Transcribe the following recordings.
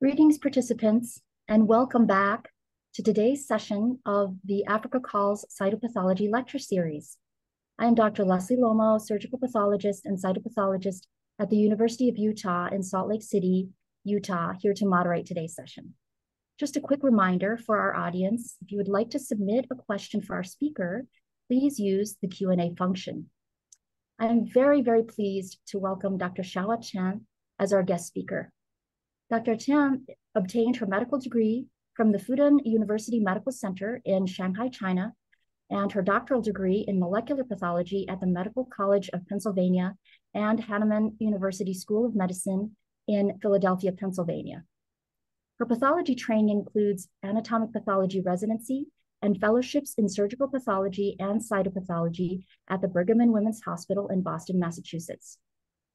Greetings, participants, and welcome back to today's session of the Africa Calls Cytopathology Lecture Series. I am Dr. Leslie Lomo, surgical pathologist and cytopathologist at the University of Utah in Salt Lake City, Utah, here to moderate today's session. Just a quick reminder for our audience, if you would like to submit a question for our speaker, please use the Q&A function. I am very, very pleased to welcome Dr. Xiaohua Chen as our guest speaker. Dr. Chen obtained her medical degree from the Fudan University Medical Center in Shanghai, China, and her doctoral degree in molecular pathology at the Medical College of Pennsylvania and Hahnemann University School of Medicine in Philadelphia, Pennsylvania. Her pathology training includes anatomic pathology residency and fellowships in surgical pathology and cytopathology at the Brigham and Women's Hospital in Boston, Massachusetts.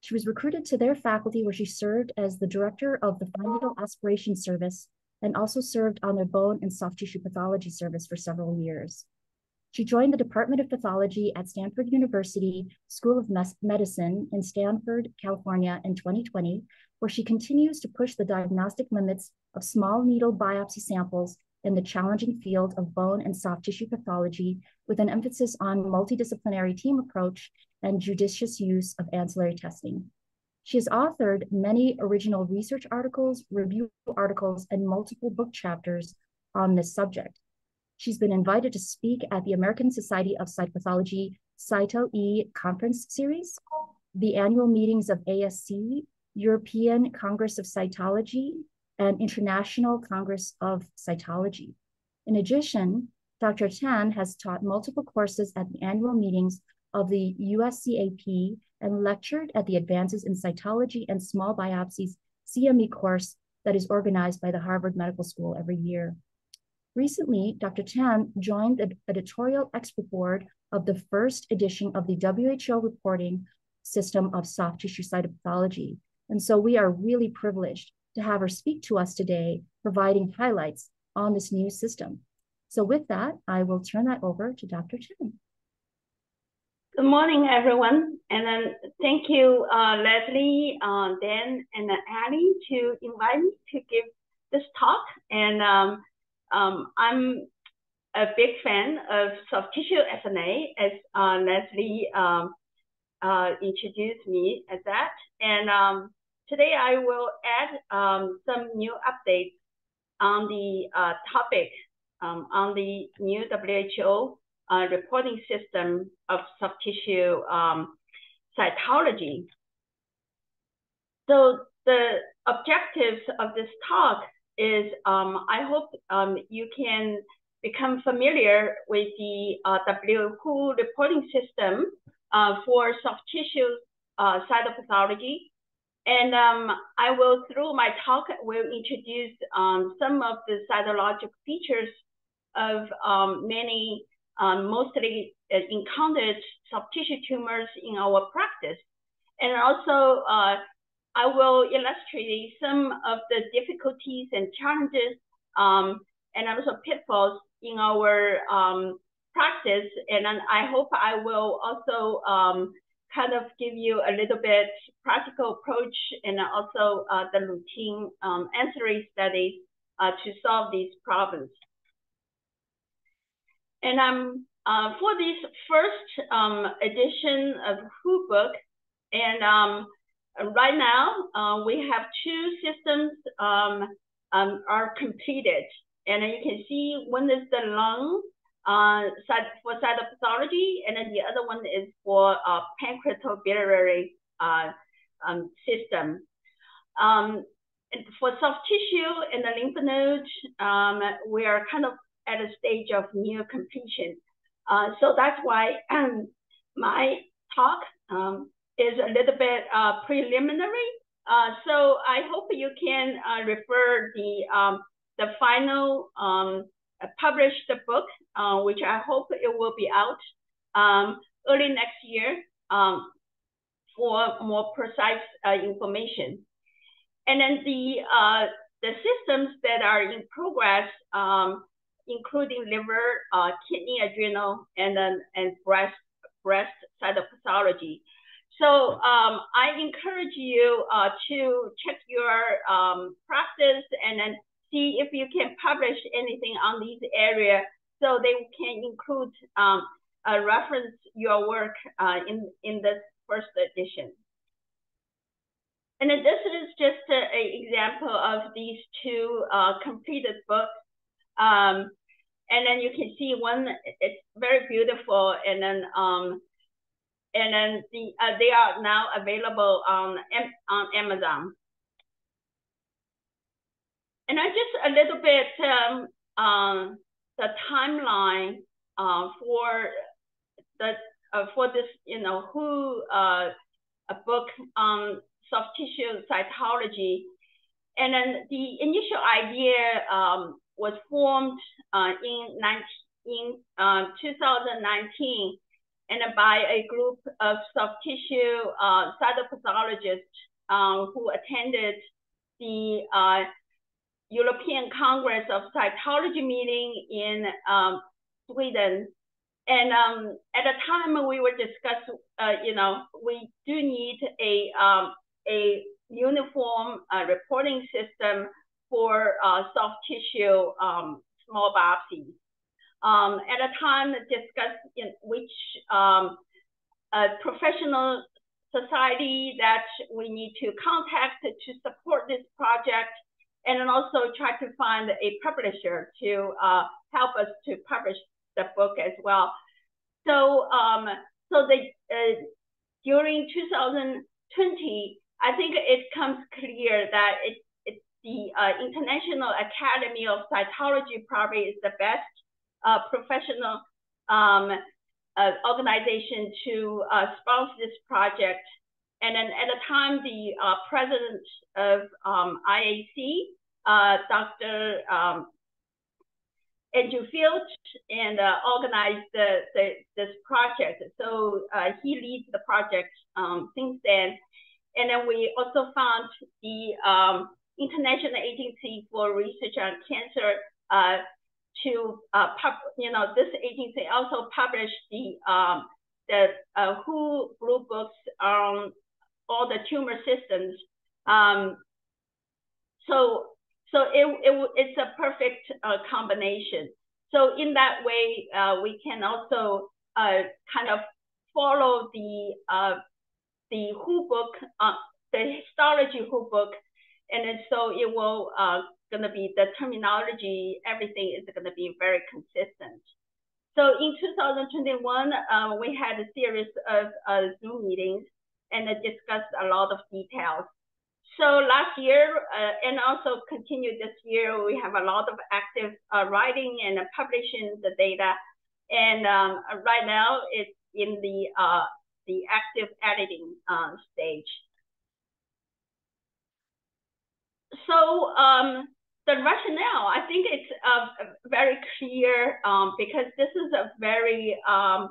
She was recruited to their faculty where she served as the director of the fine needle aspiration service and also served on their bone and soft tissue pathology service for several years. She joined the Department of Pathology at Stanford University School of Medicine in Stanford, California in 2020, where she continues to push the diagnostic limits of small needle biopsy samples in the challenging field of bone and soft tissue pathology with an emphasis on multidisciplinary team approach and judicious use of ancillary testing. She has authored many original research articles, review articles, and multiple book chapters on this subject. She's been invited to speak at the American Society of Cytopathology Cyto E conference series, the annual meetings of ASC, European Congress of Cytology, and International Congress of Cytology. In addition, Dr. Chen has taught multiple courses at the annual meetings of the USCAP and lectured at the Advances in Cytology and Small Biopsies CME course that is organized by the Harvard Medical School every year. Recently, Dr. Chen joined the editorial expert board of the first edition of the WHO reporting system of soft tissue cytopathology. And so we are really privileged to have her speak to us today, providing highlights on this new system. So with that, I will turn that over to Dr. Chen. Good morning, everyone. And thank you, uh, Leslie, uh, Dan, and Annie to invite me to give this talk. And um, um, I'm a big fan of soft tissue FNA, as uh, Leslie um, uh, introduced me as that. And um, Today, I will add um, some new updates on the uh, topic on the new WHO uh, reporting system of soft tissue um, cytology. So the objectives of this talk is um, I hope um, you can become familiar with the uh, WHO reporting system uh, for soft tissue uh, cytopathology and um, I will, through my talk, will introduce um, some of the cytologic features of um, many um, mostly uh, encountered soft tissue tumors in our practice. And also, uh, I will illustrate some of the difficulties and challenges um, and also pitfalls in our um, practice. And I hope I will also kind of give you a little bit practical approach and also uh, the routine um, ancillary studies uh, to solve these problems. And um, uh, for this first um, edition of WHO book, and um, right now uh, we have two systems um, um, are completed. And you can see one is the lung uh, for cytopathology, and then the other one is for uh, pancreatobiliary uh, um, system. For soft tissue and the lymph node, we are kind of at a stage of near completion. Uh, so that's why um, my talk um, is a little bit uh, preliminary. Uh, so I hope you can uh, refer the um, the final um, published book, uh, which I hope it will be out um, early next year um, for more precise uh, information. And then the uh, the systems that are in progress, um, including liver, uh, kidney, adrenal, and then and breast breast cytopathology. So um, I encourage you uh, to check your um, practice and then see if you can publish anything on these areas so they can include um, a reference your work uh, in, in this first edition. And this is just an example of these two uh, completed books. Um, and then you can see one, it's very beautiful. And then, um, and then the, uh, they are now available on, on Amazon. And I just a little bit um, um, the timeline uh, for the uh, for this, you know, who uh, a book on soft tissue cytology, and then the initial idea um, was formed uh, in 19, in uh, 2019, and by a group of soft tissue uh, cytopathologists um, who attended the uh, European Congress of Cytology meeting in um, Sweden. And um, at the time we were discussing, uh, you know, we do need a, um, a uniform uh, reporting system for uh, soft tissue um, small biopsies. Um, at a time, discussed in which um, professional society that we need to contact to support this project and then also try to find a publisher to uh, help us to publish the book as well. So, um, so the uh, during 2020, I think it comes clear that it the uh, International Academy of Cytology probably is the best uh, professional um, uh, organization to sponsor this project and then at the time, the president of um, IAC, Dr. Um, Andrew Field, and uh, organized the, the, this project. So uh, he leads the project um, since then. And then we also found the um, International Agency for Research on Cancer uh, to, uh, pub, you know, this agency also published the um, the uh, WHO Blue Books on all the tumor systems. Um, so so it, it, it's a perfect uh, combination. So in that way, uh, we can also uh, kind of follow the uh, the WHO book, uh, the histology WHO book, and then so it will uh, gonna be the terminology, everything is gonna be very consistent. So in 2021, we had a series of Zoom meetings and discussed a lot of details. So last year uh, and also continue this year, we have a lot of active uh, writing and publishing the data. And um, right now it's in the, uh, the active editing uh, stage. So um, the rationale, I think it's uh, very clear um, because this is a very um,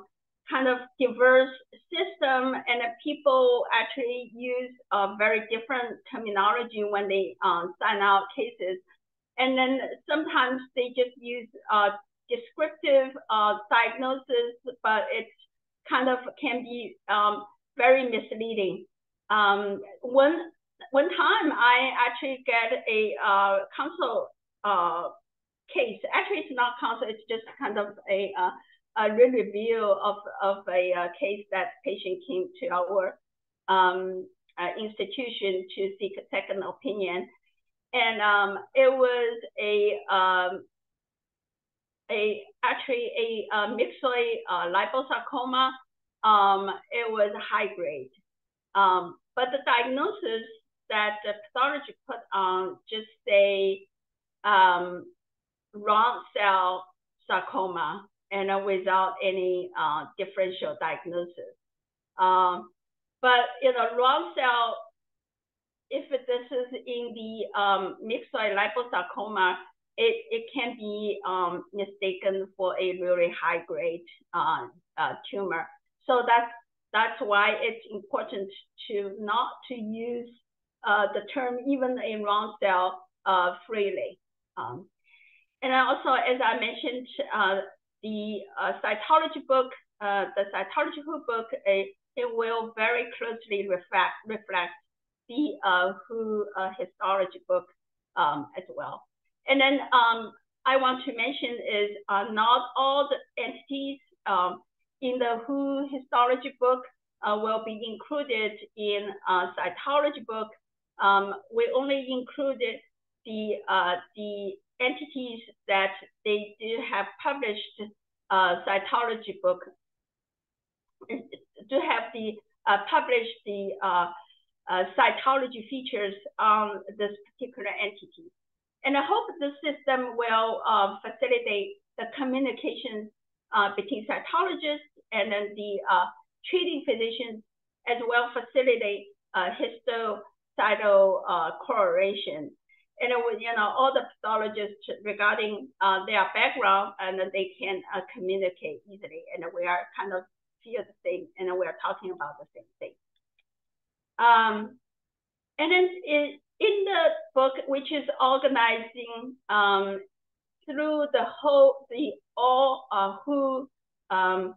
kind of diverse system and people actually use a very different terminology when they um, sign out cases. And then sometimes they just use uh, descriptive uh, diagnosis, but it kind of can be um, very misleading. Um, one, one time I actually get a uh, consult uh, case. Actually, it's not consult, it's just kind of a uh, a review of, of a uh, case that patient came to our um, uh, institution to seek a second opinion. And um, it was a, um, a actually a, a myxoid uh, liposarcoma. Um, it was high grade. Um, but the diagnosis that the pathology put on just say um, round cell sarcoma and uh, without any uh, differential diagnosis. Um, but you know, round cell, if this is in the um, myxoid liposarcoma, it, it can be um, mistaken for a really high grade uh, uh, tumor. So that's that's why it's important to not to use uh, the term even in round cell uh, freely. Um, and also, as I mentioned, uh, the uh, cytology book, uh, the cytology book, it, it will very closely reflect, reflect the uh, WHO uh, histology book. um, as well. And then um, I want to mention is not all the entities um, in the WHO histology book will be included in uh, cytology book. Um, we only included the uh, the entities that they do have published uh, cytology book to have the uh, published the uh, uh, cytology features on this particular entity. And I hope the system will uh, facilitate the communication uh, between cytologists and then the uh, treating physicians, as well facilitate histocytal correlation. And you know, all the pathologists regarding uh, their background, and they can uh, communicate easily. And we are kind of feel the same, and we're talking about the same thing. Um, and then in, in the book, which is organizing um, through the whole, the all uh, WHO, um,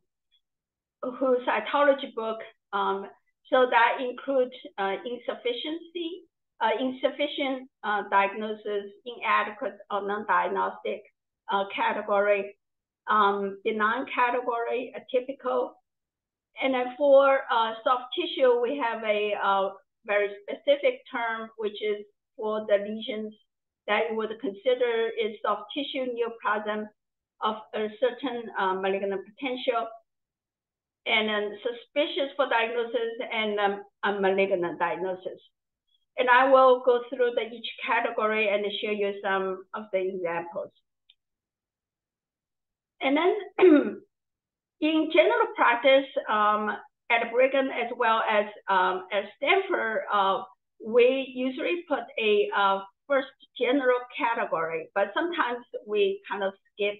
WHO cytology book, um, so that includes uh, insufficiency, uh, insufficient uh, diagnosis, inadequate or non-diagnostic uh, category, um, benign category, atypical, and then for uh, soft tissue, we have a very specific term, which is for the lesions that you would consider is soft tissue neoplasm of a certain uh, malignant potential, and then suspicious for diagnosis and um, a malignant diagnosis. And I will go through the each category and show you some of the examples. And then in general practice, um, at Brigham as well as um, at Stanford, uh, we usually put a uh, first general category, but sometimes we kind of skip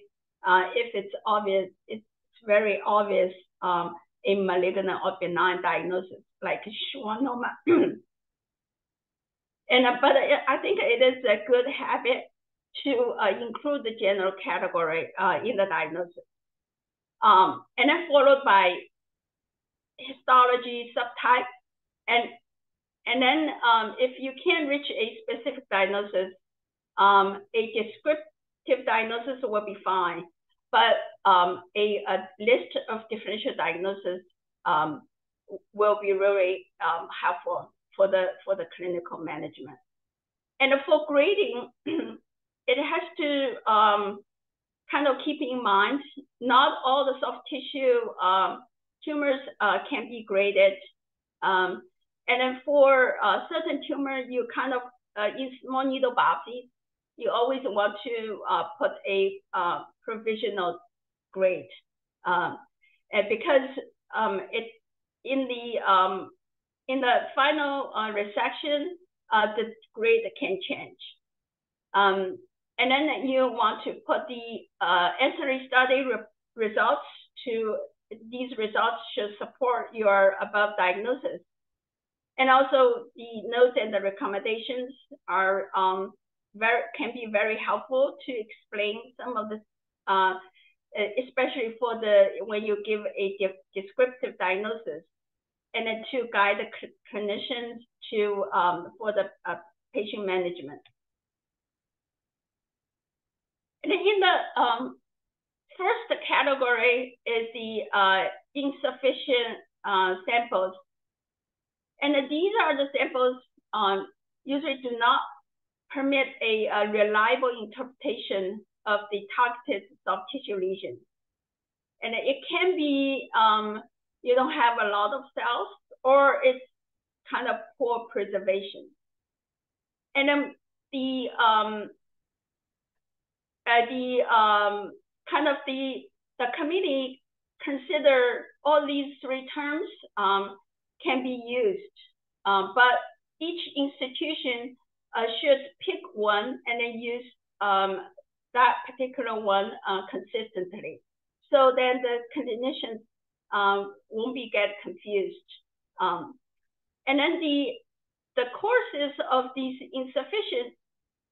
uh, if it's obvious, it's very obvious um, a malignant or benign diagnosis like schwannoma. and uh, but I think it is a good habit to uh, include the general category uh, in the diagnosis um, and then followed by histology subtype. And, and then um, if you can't reach a specific diagnosis, um, a descriptive diagnosis will be fine. But um, a, a list of differential diagnosis um, will be really um, helpful for the, for the clinical management. And for grading, it has to um, kind of keep in mind, not all the soft tissue um, tumors uh, can be graded. Um, and then for uh, certain tumor, you kind of uh, use small needle biopsy. You always want to uh, put a uh, provisional grade. Um, and because um, it in the um, in the final uh, resection, the grade can change. Um, and then you want to put the uh, ancillary study re results to, these results should support your above diagnosis. And also the notes and the recommendations are um, very, can be very helpful to explain some of the, uh, especially for the, when you give a de descriptive diagnosis and then to guide the clinicians to, um, for the uh, patient management. And in the um, first category is the uh, insufficient uh, samples. And these are the samples um, usually do not permit a, a, reliable interpretation of the targeted soft tissue lesion. And it can be um, you don't have a lot of cells or it's kind of poor preservation. And then the um, uh, the um, kind of the the committee consider all these three terms um, can be used, um, but each institution uh, should pick one and then use um, that particular one uh, consistently. So then the clinicians um, won't be get confused. Um, and then the the courses of these insufficient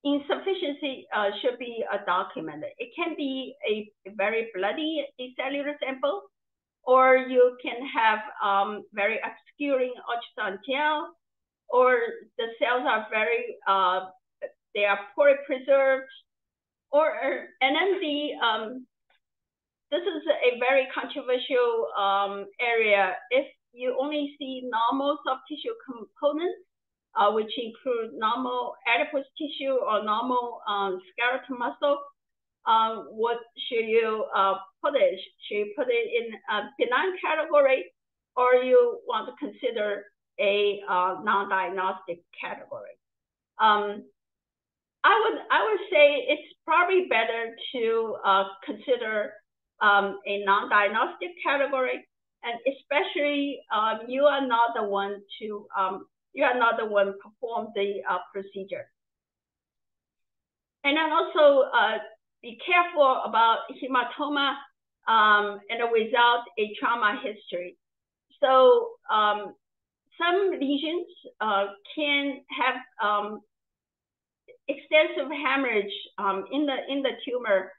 insufficiency uh, should be uh, documented. It can be a very bloody cellular sample, or you can have um, very obscuring ultrasound gel, or the cells are very, uh, they are poorly preserved, or and then the um, this is a very controversial um, area. If you only see normal soft tissue components, uh, which include normal adipose tissue or normal um, skeletal muscle, um, what should you uh, put it? Should you put it in a benign category, or you want to consider a uh, non-diagnostic category? Um, I would I would say it's probably better to uh, consider um, a non-diagnostic category, and especially um, you are not the one to um, you are not the one perform the uh, procedure. And then also uh, be careful about hematoma um, and without a trauma history. So um, some lesions uh, can have um, extensive hemorrhage um, in the in the tumor.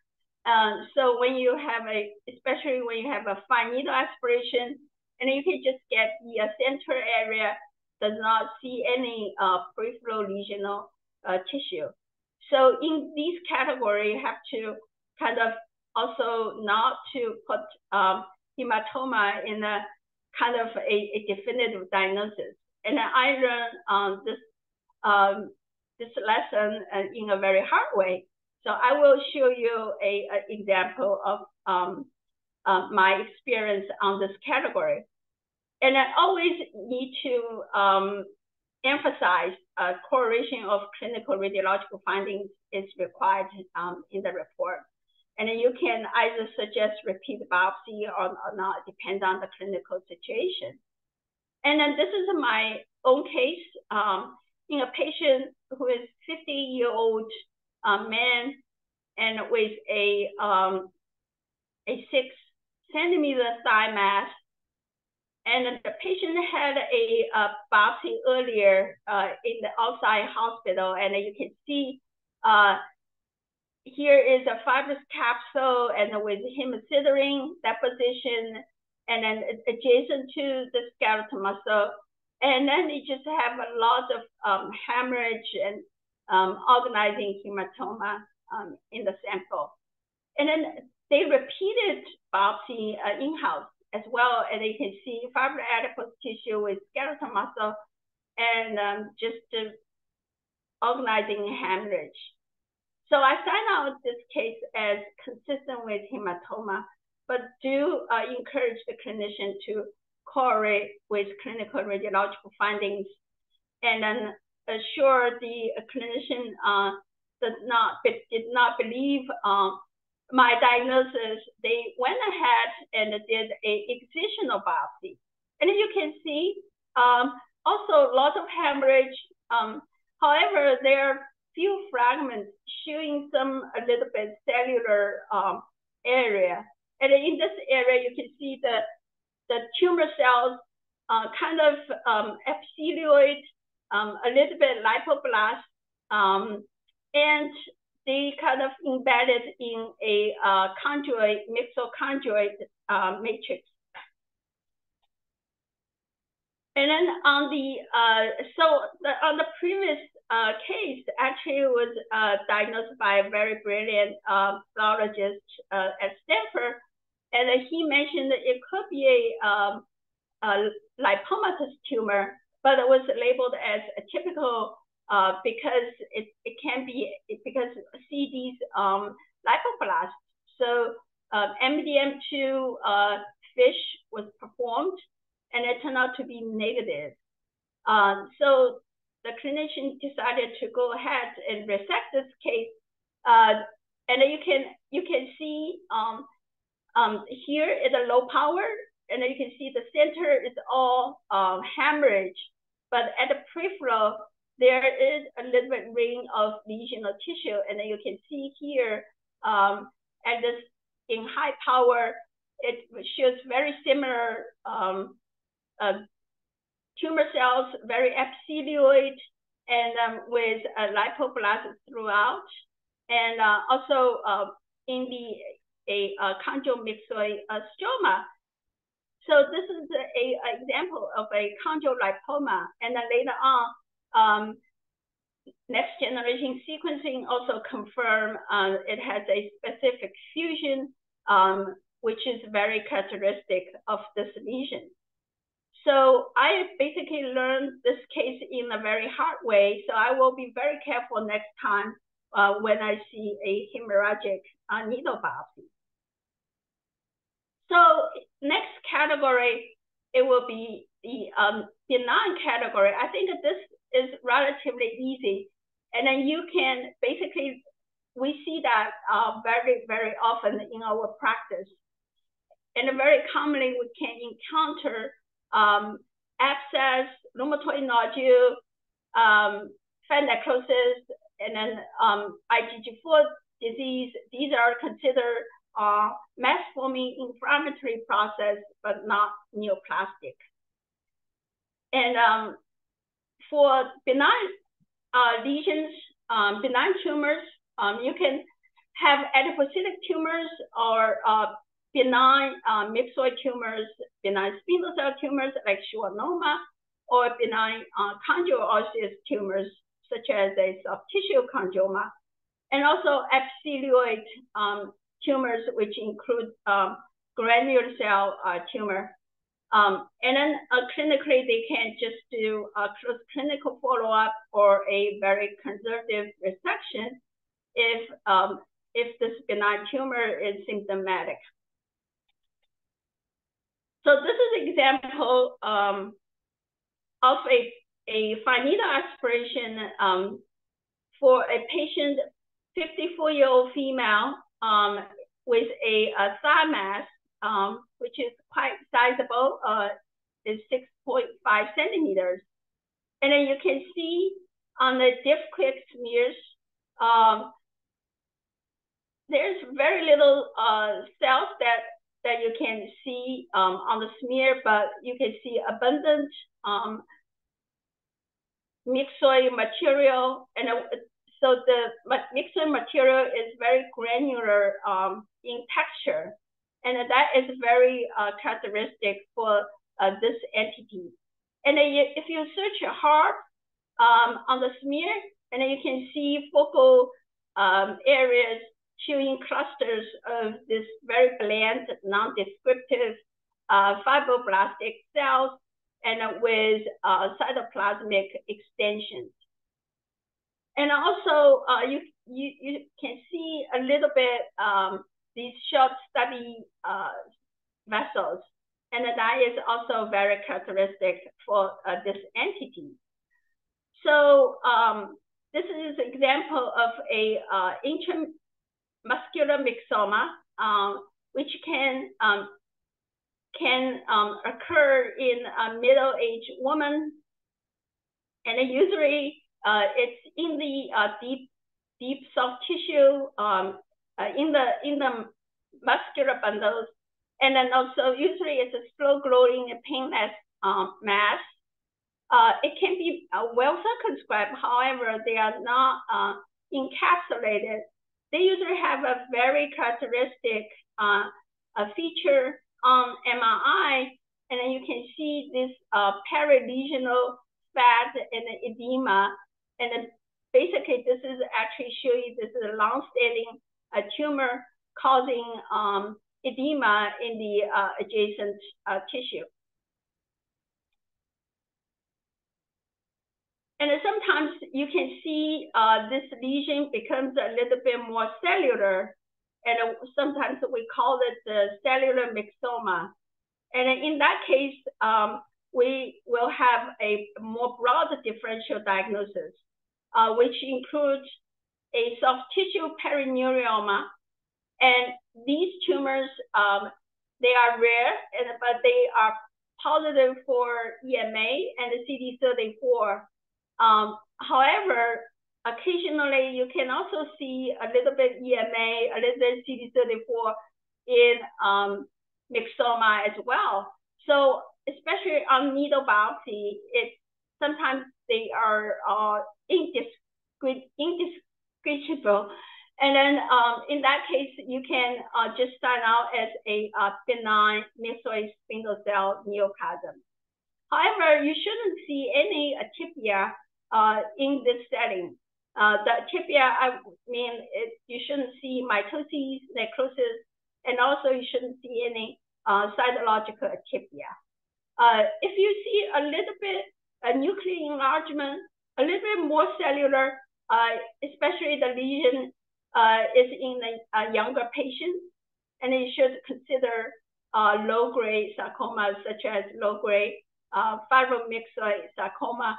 Uh, so when you have a, especially when you have a fine needle aspiration, and you can just get the uh, center area does not see any uh, peripheral lesional uh, tissue. So in this category, you have to kind of also not to put um, hematoma in a kind of a, a definitive diagnosis. And I learned um, this um, this lesson uh, in a very hard way. So I will show you a, a example of um, uh, my experience on this category. And I always need to um, emphasize a correlation of clinical radiological findings is required um, in the report. And then you can either suggest repeat biopsy or, or not, depends on the clinical situation. And then this is my own case. Um, in a patient who is 50 year old uh, man and with a um, a six centimeter thigh mass. And the patient had a, a biopsy earlier uh, in the outside hospital, and you can see uh, here is a fibrous capsule and with hemosiderin deposition, and then adjacent to the skeletal muscle. And then you just have a lot of um, hemorrhage and um, organizing hematoma um, in the sample. And then they repeated biopsy uh, in-house as well. And you can see fibroadipose tissue with skeletal muscle and um, just uh, organizing hemorrhage. So I out this case as consistent with hematoma, but do uh, encourage the clinician to correlate with clinical radiological findings and then assure the clinician uh, does not did not believe uh, my diagnosis, they went ahead and did a excisional biopsy. And you can see um, also lots of hemorrhage. Um, however, there few fragments showing some a little bit cellular um, area. And in this area, you can see the, the tumor cells uh, kind of um, epithelioid, um, a little bit lipoblasts, um, and they kind of embedded in a uh, chondroid, myxochondroid uh, matrix. And then on the, uh, so the, on the previous uh, case, actually was uh, diagnosed by a very brilliant uh, pathologist at Stanford. And he mentioned that it could be a, um, a lipomatous tumor, but it was labeled as a typical uh, because it, it can be because CD's um, lipoblasts. So um, MDM2 uh, FISH was performed and it turned out to be negative. Um, so the clinician decided to go ahead and resect this case. Uh, and you can you can see um, um, here is a low power, and you can see the center is all um, hemorrhage, but at the peripheral there is a little bit ring of lesional tissue, and then you can see here um, at this in high power, it shows very similar um, uh, tumor cells, very epithelioid, and um, with uh, lipoblasts throughout, and uh, also uh, in the a, a chondromyxoid uh, stroma. So this is a, a, example of a chondroid lipoma, and then later on, um, next generation sequencing also confirm uh, it has a specific fusion, um, which is very characteristic of this lesion. So I basically learned this case in a very hard way. So I will be very careful next time uh, when I see a hemorrhagic uh, needle biopsy. So next category, it will be the um, benign category. I think this is relatively easy. And then you can basically, we see that uh, very, very often in our practice. And very commonly we can encounter um, abscess, rheumatoid nodule, um, fat necrosis, and then um, IgG4 disease. These are considered uh, mass-forming inflammatory process, but not neoplastic. And um, for benign uh, lesions, um, benign tumors, um, you can have adipocytic tumors or uh, benign uh, myxoid tumors, benign spindle cell tumors like schwannoma, or benign uh, osseous tumors such as a soft tissue chondroma, and also epithelioid um, tumors, which include um, granular cell uh, tumor. Um, and then uh, clinically, they can just do a close clinical follow-up or a very conservative resection if, um, if this benign tumor is symptomatic. So this is an example um, of a, a needle aspiration um, for a patient, 54-year-old female um, with a, a thigh mass, um, which is quite sizable, uh, is 6.5 centimeters. And then you can see on the diff quick smears, um, there's very little uh, cells that that you can see um, on the smear, but you can see abundant um, myxoid material. And uh, so the myxoid material is very granular um, in texture. And that is very uh, characteristic for uh, this entity. And if you search hard um, on the smear, and then you can see focal um, areas showing clusters of this very bland, non-descriptive uh, fibroblastic cells and with uh, cytoplasmic extensions. And also, uh, you, you, you can see a little bit um, these short stubby uh, vessels. And that is also very characteristic for uh, this entity. So um, this is an example of a uh, muscular myxoma, um, which can um, can um, occur in a middle-aged woman, and usually uh, it's in the uh, deep deep soft tissue um, uh, in the in the muscular bundles, and then also usually it's a slow-growing painless um, mass. Uh, it can be uh, well circumscribed, however, they are not uh, encapsulated. They usually have a very characteristic uh, a feature MRI, and then you can see this uh, fat and edema, and basically this is actually showing this is a long-standing uh, tumor causing um, edema in the uh, adjacent uh, tissue. And sometimes you can see uh, this lesion becomes a little bit more cellular, and sometimes we call it the cellular myxoma. And in that case, um, we will have a more broad differential diagnosis, uh, which includes a soft tissue perineurioma. And these tumors, um, they are rare, and, but they are positive for EMA and the CD34 um, however, occasionally you can also see a little bit EMA, a little bit CD34 in um, myxoma as well. So especially on needle biopsy, it sometimes they are uh, indistinguishable. And then um, in that case, you can uh, just sign out as a uh, benign myxoid spindle cell neoplasm. However, you shouldn't see any atypia uh, in this setting. Uh, the atypia, I mean, it, you shouldn't see mitosis, necrosis, and also you shouldn't see any uh, cytological atypia. Uh, if you see a little bit a nuclear enlargement, a little bit more cellular, uh, especially the lesion uh, is in a, a, younger patient, and you should consider uh, low-grade sarcoma such as low-grade uh, fibromyxoid sarcoma,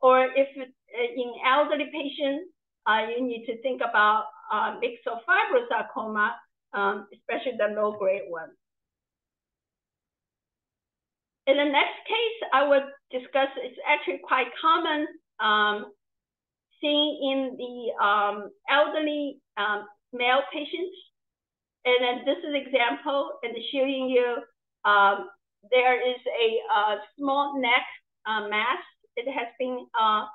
or if in elderly patients, uh, you need to think about uh, myxofibrosarcoma, um, especially the low-grade one. In the next case, I would discuss, it's actually quite common um, seen in the um, elderly um, male patients. And then this is example and showing you um, there is a, a small neck uh, mass. It has been uh,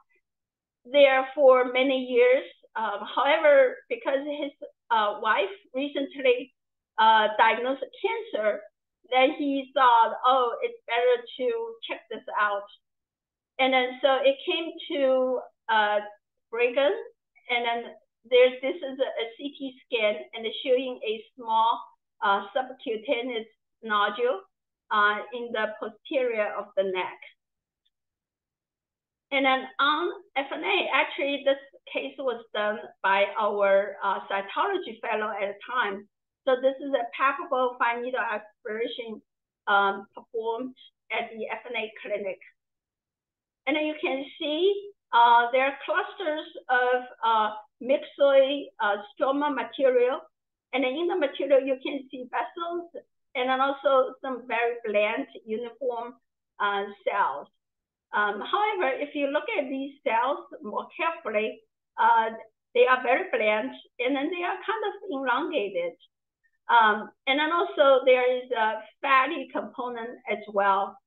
there for many years. Um, however, because his uh, wife recently uh, diagnosed cancer, then he thought, oh, it's better to check this out. And then so it came to uh, Brigham, and then there's this is a, a CT scan and it's showing a small uh, subcutaneous nodule uh, in the posterior of the neck. And then on FNA, actually this case was done by our uh, cytology fellow at the time. So this is a palpable fine needle aspiration um, performed at the FNA clinic. And then you can see uh, there are clusters of uh, myxoid uh, stroma material. And then in the material, you can see vessels and then also some very bland uniform uh, cells. Um, however, if you look at these cells more carefully, uh, they are very bland and then they are kind of elongated. Um, and then also there is a fatty component as well.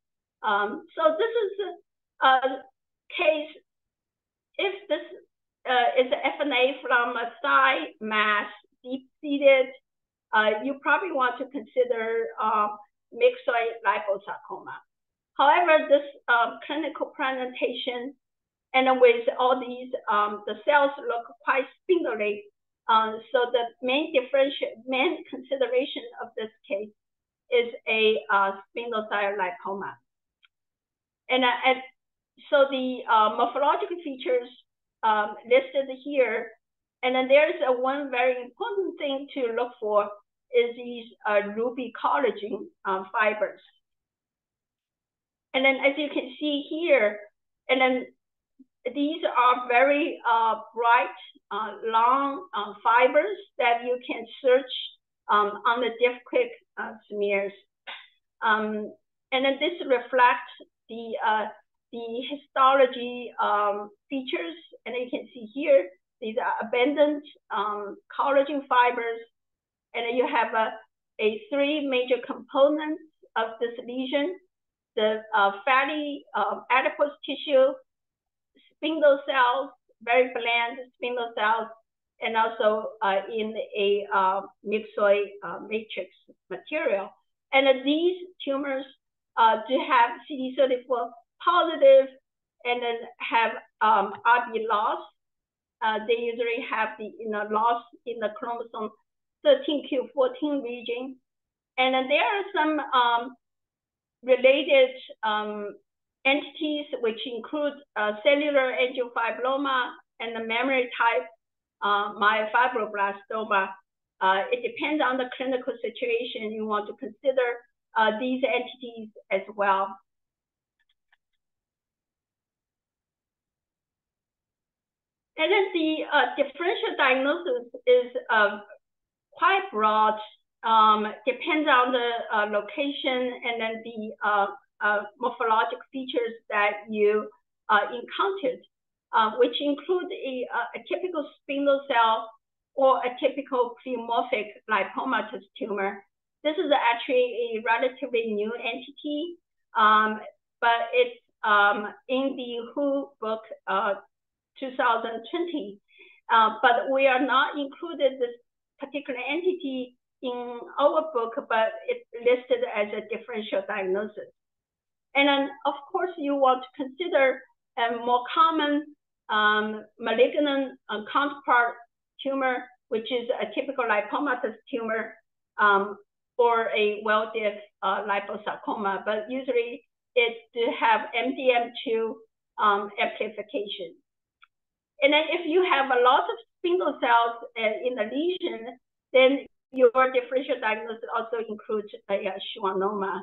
Um, so this is a, a case, if this uh, is an FNA from a thigh mass, deep-seated, uh, you probably want to consider uh, myxoid liposarcoma. However, this um, clinical presentation and with all these, um, the cells look quite spindly um, so the main main consideration of this case is a uh, lipoma. And, uh, and so the uh, morphological features um, listed here, and then there's a one very important thing to look for is these uh, ropey collagen uh, fibers. And then as you can see here, and then these are very uh, bright, uh, long uh, fibers that you can search um, on the Diff-Quik uh, smears. Um, and then this reflects the, uh, the histology um, features. And you can see here, these are abundant um, collagen fibers. And then you have a, a three major components of this lesion. The uh, fatty adipose tissue, spindle cells, very bland spindle cells, and also uh, in a uh, myxoid uh, matrix material. And these tumors uh, do have CD34 positive and then have um, RB loss. Uh, they usually have the you know, loss in the chromosome 13q14 region. And then there are some um, related um, entities, which include uh, cellular angiofibroma and the mammary type uh, myofibroblastoma. Uh, it depends on the clinical situation. You want to consider uh, these entities as well. And then the uh, differential diagnosis is uh, quite broad, um, depends on the location and then the uh, morphologic features that you uh, encountered, uh, which include a, a, typical spindle cell or a typical pleomorphic lipomatous tumor. This is actually a relatively new entity, um, but it's um, in the WHO book uh, 2020. Uh, but we are not included this particular entity in our book, but it's listed as a differential diagnosis. And then, of course, you want to consider a more common um, malignant uh, counterpart tumor, which is a typical lipomatous tumor, um, or a well-diff uh, liposarcoma, but usually it to have MDM2 um, amplification. And then if you have a lot of spindle cells uh, in the lesion, then your differential diagnosis also includes a schwannoma.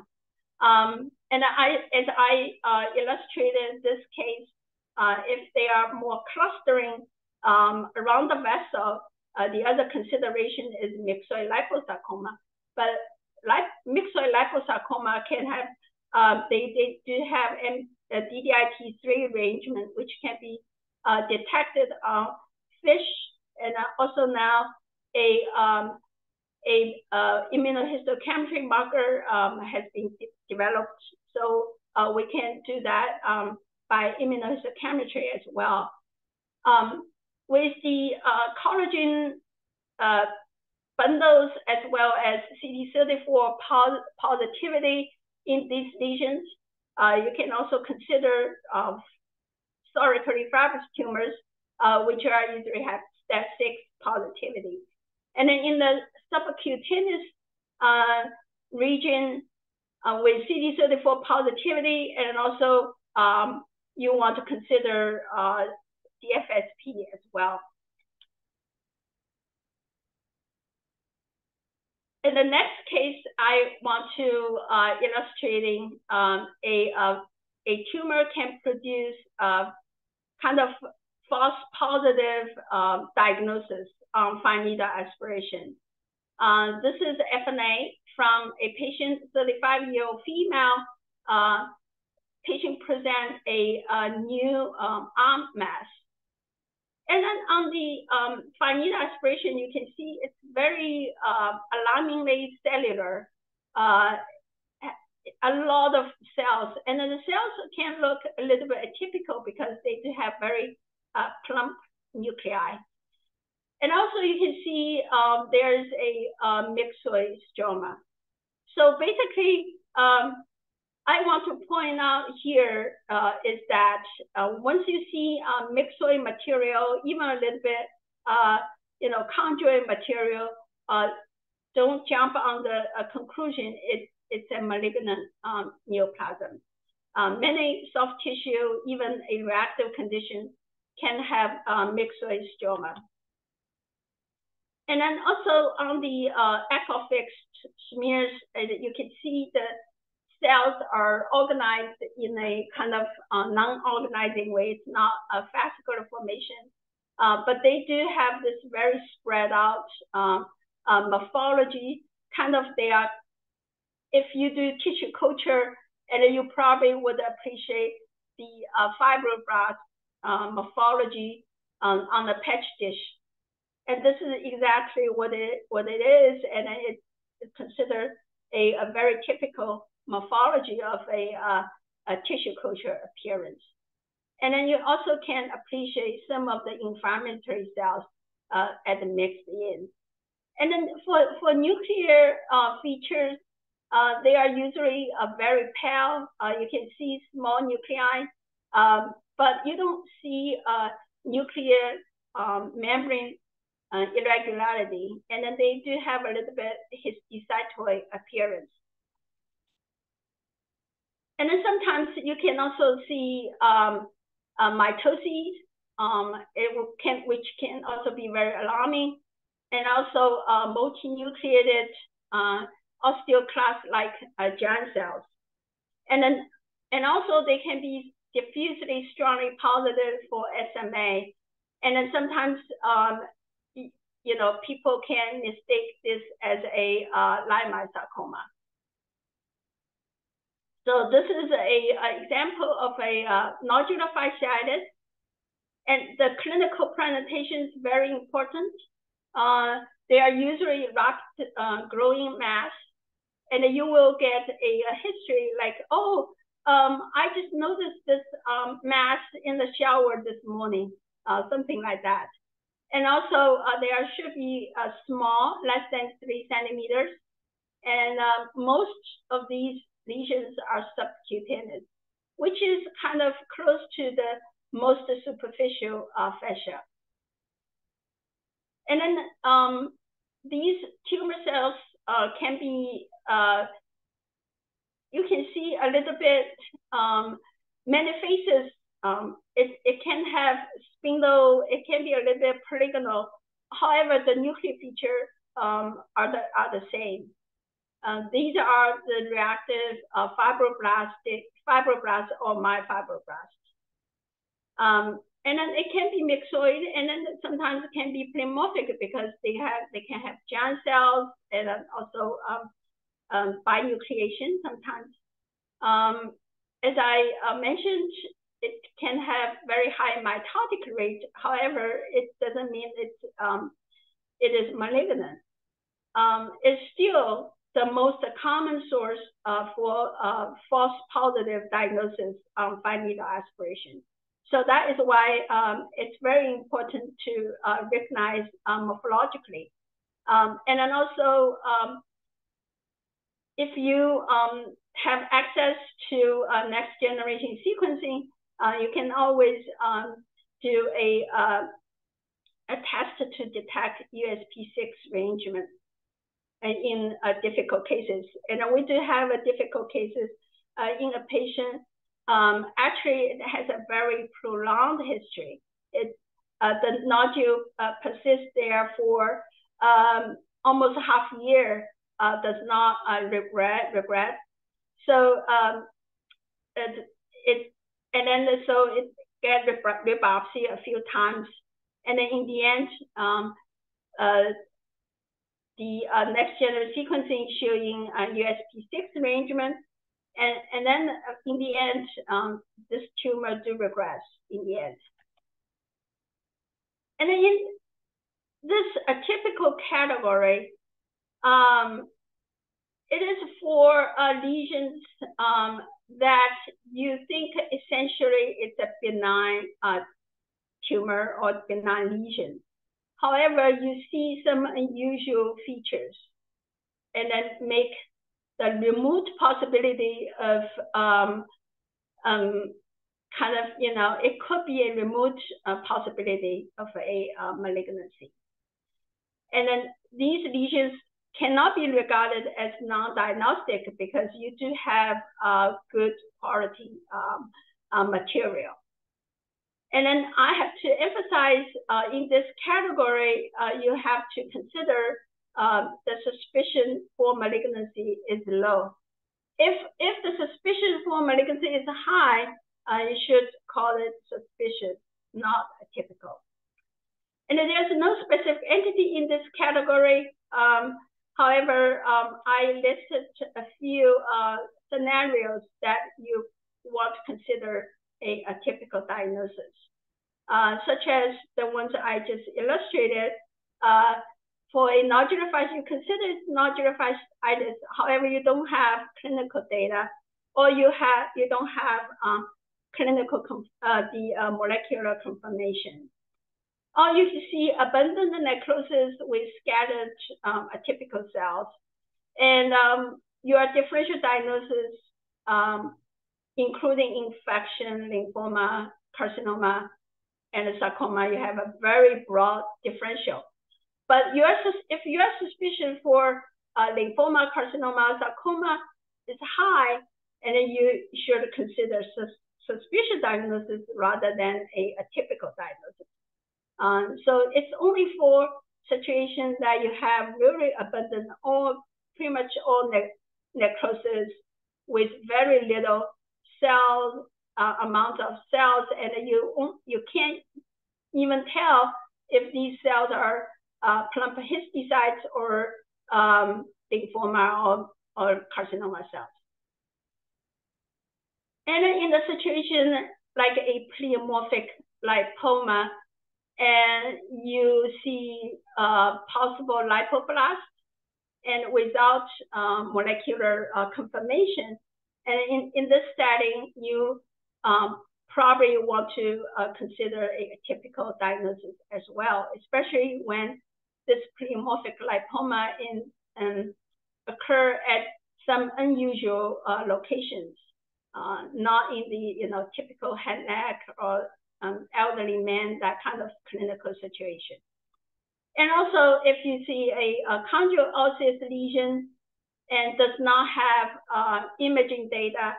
Um, and I, as I uh, illustrated this case, uh, if they are more clustering um, around the vessel, uh, the other consideration is myxoid liposarcoma. But like myxoid liposarcoma can have, uh, they, they do have M, a DDIT3 arrangement, which can be uh, detected on FISH and also now a um, a uh, immunohistochemistry marker um, has been de developed. So uh, we can do that um, by immunohistochemistry as well. Um, with the uh, collagen uh, bundles as well as CD34 pos positivity in these lesions, uh, you can also consider uh, thoracic fibrous tumors, which are usually have STAT6 positivity. And then in the subcutaneous uh, region uh, with CD34 positivity, and also um, you want to consider uh, DFSP as well. In the next case, I want to uh, illustrating um, a, uh, a tumor can produce uh, kind of false positive uh, diagnosis on fine needle aspiration. Uh, this is FNA from a patient, 35-year-old female. Uh, patient presents a, a new um, arm mass. And then on the um, fine needle aspiration, you can see it's very uh, alarmingly cellular. Uh, a lot of cells, and then the cells can look a little bit atypical because they do have very uh, plump nuclei. And also you can see um, there's a uh, myxoid stroma. So basically, um, I want to point out here uh, is that uh, once you see uh, myxoid material, even a little bit, uh, you know, chondroid material, uh, don't jump on the conclusion it, it's a malignant um, neoplasm. Um, many soft tissue, even a reactive condition, can have myxoid stroma. And then also on the uh, fixed smears, uh, you can see the cells are organized in a kind of uh, non-organizing way. It's not a fascicular formation, uh, but they do have this very spread out um, uh, morphology. Kind of they are, if you do tissue culture, and you probably would appreciate the uh, fibroblast uh, morphology um, on the patch dish and this is exactly what it what it is, and it, it's considered a, a very typical morphology of a, uh, a tissue culture appearance. And then you also can appreciate some of the inflammatory cells uh, at the mixed in. And then for, for nuclear uh, features, uh, they are usually uh, very pale. Uh, you can see small nuclei, um, but you don't see uh, nuclear um, membrane uh, irregularity, and then they do have a little bit histiocytoid appearance. And then sometimes you can also see um, uh, mitoses, um, it can, which can also be very alarming, and also uh, multinucleated uh, osteoclast-like uh, giant cells. And then, and also they can be diffusely strongly positive for SMA. And then sometimes um, you know, people can mistake this as a uh, leiomyosarcoma. So this is a, a example of a uh, nodular fasciitis. And the clinical presentation is very important. Uh, they are usually rapid uh, growing mass. And you will get a, a history like, oh, um, I just noticed this um, mass in the shower this morning, uh, something like that. And also, uh, there should be uh, small, less than three centimeters. And uh, most of these lesions are subcutaneous, which is kind of close to the most superficial uh, fascia. And then um, these tumor cells uh, can be, uh, you can see a little bit, um, many faces. Um, it, it can have spindle, it can be a little bit polygonal. However, the nuclear feature um, are, the, are the same. Uh, these are the reactive uh, fibroblastic fibroblasts or myofibroblasts. Um, and then it can be myxoid, and then sometimes it can be pleomorphic because they have they can have giant cells and also um, um, binucleation sometimes. Um, as I uh, mentioned, it can have very high mitotic rate. However, it doesn't mean it's um, it is malignant. Um, it's still the most common source uh, for uh, false positive diagnosis on fine needle aspiration. So that is why um, it's very important to uh, recognize um, morphologically. Um, and then also, um, if you um, have access to uh, next generation sequencing, uh, you can always um, do a, uh, a test to detect USP6 rearrangement in uh, difficult cases. And we do have a difficult cases uh, in a patient um, actually it has a very prolonged history. It, uh, the nodule uh, persists there for um, almost half a year, uh, does not uh, regret, regret. So um, it, it, and then so it get biopsy a few times. And then in the end, um, uh, the uh, next generation sequencing showing USP6 arrangement and, and then uh, in the end, um, this tumor do regress in the end. And then in this atypical category, um, it is for uh, lesions um, that you think essentially it's a benign uh, tumor or benign lesion. However, you see some unusual features and then make the remote possibility of um, um, kind of, you know, it could be a remote uh, possibility of a uh, malignancy. And then these lesions cannot be regarded as non-diagnostic because you do have uh, good quality um, uh, material. And then I have to emphasize uh, in this category, uh, you have to consider um, the suspicion for malignancy is low. If, if the suspicion for malignancy is high, uh, you should call it suspicious, not atypical. And there's no specific entity in this category. Um, however, um, I listed a few uh, scenarios that you want to consider a, a typical diagnosis, uh, such as the ones I just illustrated. Uh, for a nodular fasciitis, you consider nodular fasciitis. However, you don't have clinical data, or you have you don't have um, clinical uh, the uh, molecular confirmation. You see abundant necrosis with scattered um, atypical cells, and um, your differential diagnosis, um, including infection, lymphoma, carcinoma, and sarcoma, you have a very broad differential. But your, if your suspicion for uh, lymphoma, carcinoma, sarcoma is high, and then you should consider sus suspicious diagnosis rather than a, a typical diagnosis. Um, so it's only for situations that you have really abundant or pretty much all ne necrosis with very little cell uh, amount of cells, and you you can't even tell if these cells are uh, plump histiocytes or um, lymphoma or, or carcinoma cells. And in the situation like a pleomorphic lipoma, and you see possible lipoblasts and without um, molecular uh, confirmation. And in, in this setting, you um, probably want to uh, consider a, a, typical diagnosis as well, especially when this pleomorphic lipoma in, um, occur at some unusual uh, locations, uh, not in the you know typical head neck or um, elderly men, that kind of clinical situation. And also, if you see a, a chondro-osseous lesion and does not have uh, imaging data,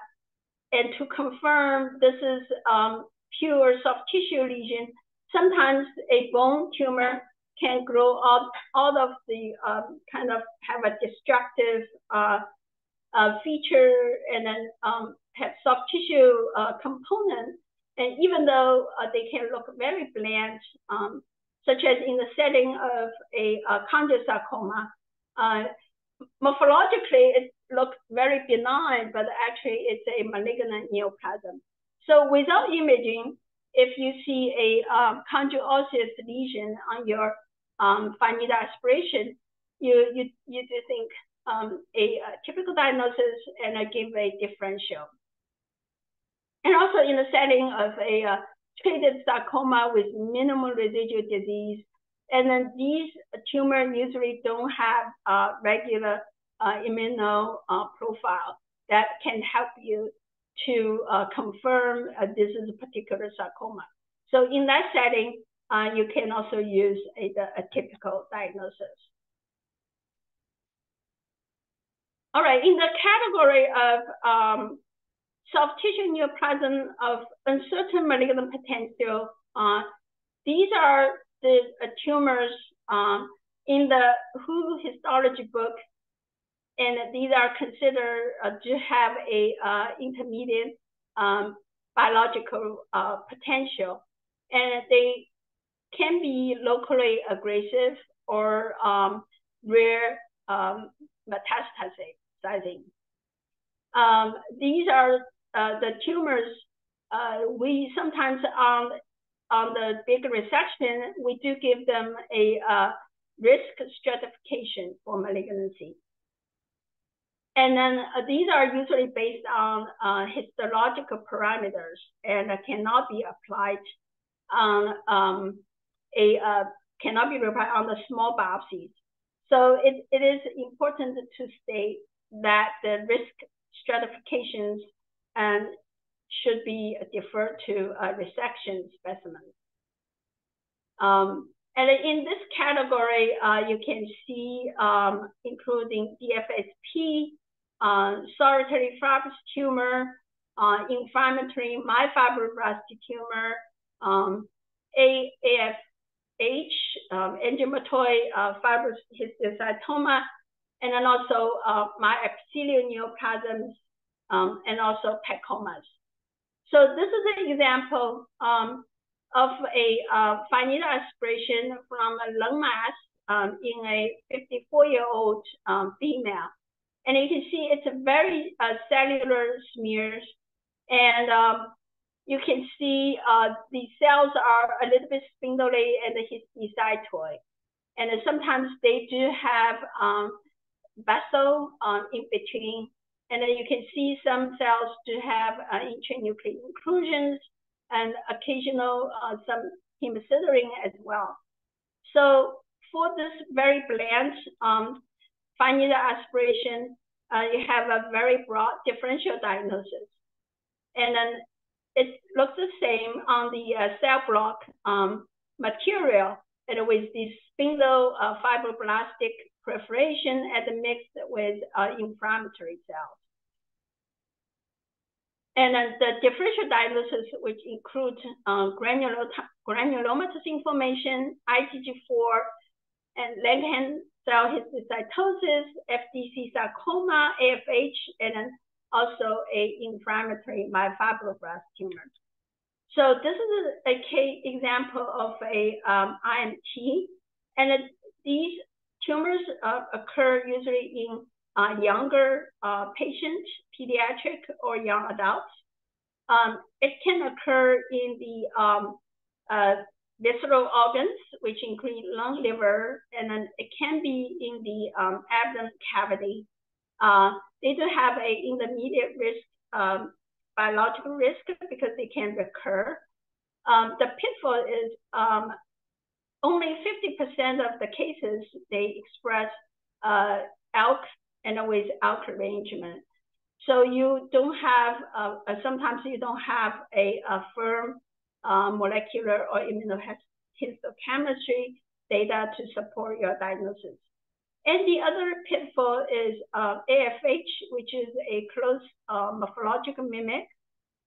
and to confirm this is um, pure soft tissue lesion, sometimes a bone tumor can grow out, out of the um, kind of have a destructive uh, uh, feature and then um, have soft tissue uh, component. And even though uh, they can look very bland, um, such as in the setting of a, a uh, morphologically it looks very benign, but actually it's a malignant neoplasm. So without imaging, if you see a um, lesion on your um, fine needle aspiration, you, you, you do think um, a, a, typical diagnosis and a give a differential. And also in the setting of a uh, treated sarcoma with minimal residual disease, and then these tumors usually don't have a regular uh, immuno uh, profile that can help you to uh, confirm uh, this is a particular sarcoma. So in that setting, uh, you can also use a, a typical diagnosis. All right, in the category of um, soft tissue neoplasm of uncertain malignant potential, uh, these are the uh, tumors um, in the WHO histology book, and these are considered uh, to have a uh, intermediate um, biological uh, potential, and they can be locally aggressive or um, rare um, metastasizing. Um, these are uh, the tumors. Uh, we sometimes on on the big resection, we do give them a uh, risk stratification for malignancy. And then uh, these are usually based on uh, histological parameters and cannot be applied on um, a uh, cannot be applied on the small biopsies. So it, it is important to state that the risk stratifications and should be deferred to a resection specimen. Um, and in this category, uh, you can see um, including DFSP, uh, solitary fibrous tumor, uh, inflammatory myofibroblast tumor, um, AF, H, um, uh, fibrous histiocytoma, and then also uh, myoepithelial neoplasms, um, and also pecomas. So this is an example um, of a uh, needle aspiration from a lung mass um, in a 54-year-old um, female. And you can see it's a very uh, cellular smears. And um, you can see uh, the cells are a little bit spindly and histiocytoid. And sometimes they do have um, vessel um, in between. And then you can see some cells do have uh, intranuclear inclusions and occasional uh, some hemosiderin as well. So for this very bland um, fine aspiration, uh, you have a very broad differential diagnosis. And then it looks the same on the uh, cell block um, material and with this spindle uh, fibroblastic proliferation and mixed with uh, inflammatory cells. And then the differential diagnosis, which includes um, granulomatous inflammation, IgG4, and Langerhans cell histiocytosis, FDC sarcoma, AFH, and also a inflammatory myofibroblast tumor. So this is a case example of a um, IMT, and it, these tumors uh, occur usually in uh, younger uh, patients, pediatric or young adults. Um, it can occur in the um, uh, visceral organs, which include lung, liver, and then it can be in the um, abdomen cavity uh, they do have a intermediate risk, um, biological risk because they can recur. Um, the pitfall is um, only 50% of the cases they express uh, ALK and always ALK arrangement. So you don't have, uh, sometimes you don't have a, a firm uh, molecular or immunohistochemistry data to support your diagnosis. And the other pitfall is uh, AFH, which is a close uh, morphological mimic.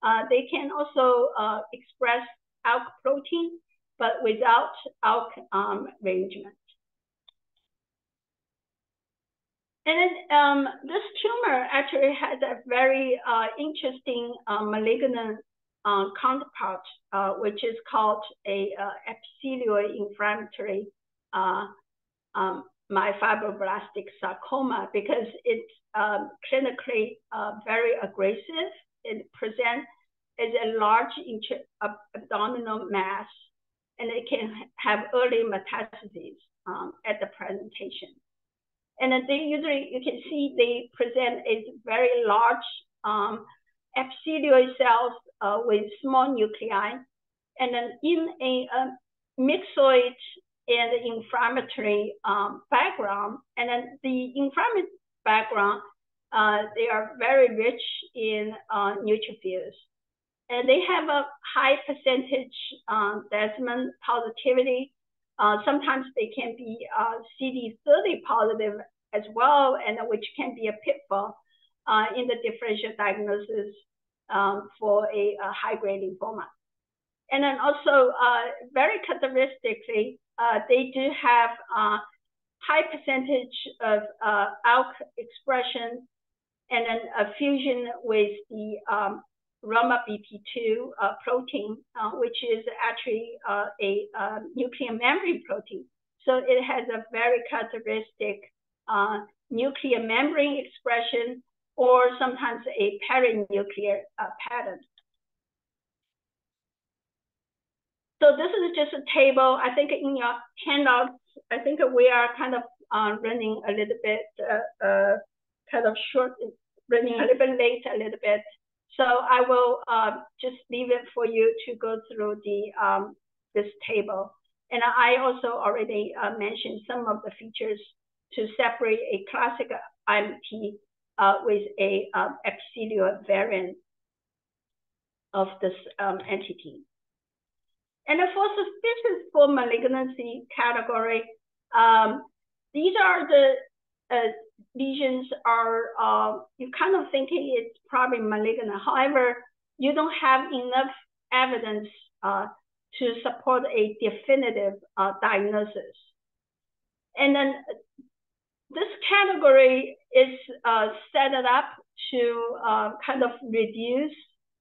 Uh, they can also uh, express ALK protein, but without ALK um, arrangement. And then um, this tumor actually has a very uh, interesting uh, malignant uh, counterpart, uh, which is called a uh, epithelial inflammatory uh, um, myofibroblastic sarcoma because it's um, clinically very aggressive. It presents as a large abdominal mass, and it can have early metastases um, at the presentation. And then they usually, you can see they present as very large um, epithelial cells uh, with small nuclei. And then in a, a myxoid and inflammatory um, background, and then the inflammatory background, uh, they are very rich in uh, neutrophils. And they have a high percentage um, desmin positivity. Uh, sometimes they can be uh, CD30 positive as well, and which can be a pitfall uh, in the differential diagnosis um, for a, a high-grade lymphoma. And then also, uh, very characteristically, uh, they do have uh, high percentage of uh, ALK expression and then a fusion with the um, RANBP2 uh, protein, uh, which is actually uh, a um, nuclear membrane protein. So it has a very characteristic nuclear membrane expression or sometimes a perinuclear uh, pattern. So this is just a table. I think in your handouts, I think we are kind of uh, running a little bit, uh, uh, kind of short, running a little bit late a little bit. So I will uh, just leave it for you to go through the um, this table. And I also already uh, mentioned some of the features to separate a classic IMT uh, with a um, epithelial variant of this um, entity. And for suspicious for malignancy category, um, these are the uh, lesions are, uh, you kind of thinking it's probably malignant. However, you don't have enough evidence uh, to support a definitive uh, diagnosis. And then this category is uh, set up to uh, kind of reduce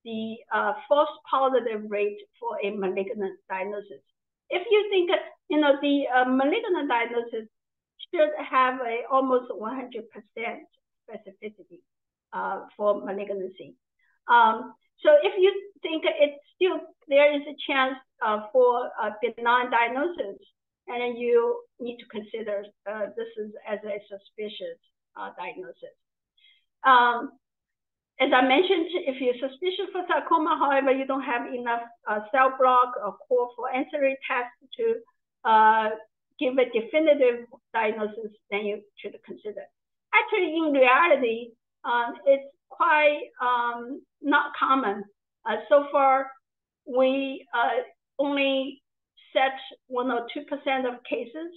the uh, false positive rate for a malignant diagnosis. If you think, you know, the uh, malignant diagnosis should have a almost 100% specificity uh, for malignancy. Um, so if you think it's still, there is a chance uh, for a benign diagnosis, and you need to consider uh, this is as a suspicious uh, diagnosis. Um, as I mentioned, if you're suspicious for sarcoma, however, you don't have enough uh, cell block or core for ancillary test to uh, give a definitive diagnosis, then you should consider. Actually, in reality, um, it's quite um, not common. Uh, so far, we uh, only set one or two percent of cases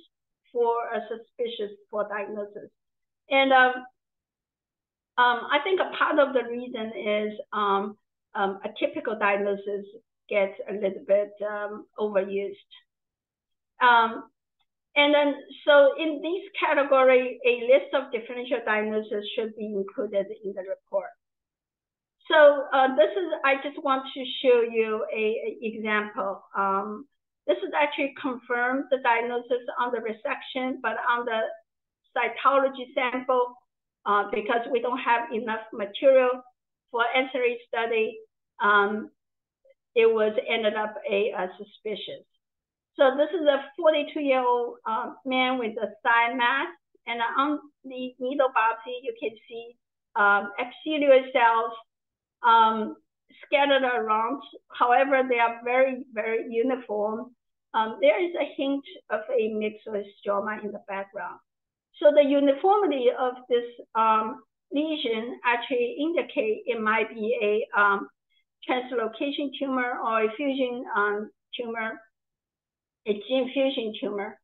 for a suspicious for diagnosis. And um, um, I think a part of the reason is um, um a typical diagnosis gets a little bit um, overused. Um, and then, so in this category, a list of differential diagnoses should be included in the report. So uh, this is, I just want to show you a, a example. Um, this is actually confirmed the diagnosis on the resection, but on the cytology sample, uh, because we don't have enough material for ancillary study, um, it was ended up a, a suspicious. So this is a 42 year old um, man with a thigh mass, and on the needle biopsy, you can see um, epithelial cells um, scattered around. However, they are very, very uniform. Um, there is a hint of a myxoid stroma in the background. So the uniformity of this um, lesion actually indicate it might be a um, translocation tumor or a fusion um, tumor, a gene fusion tumor.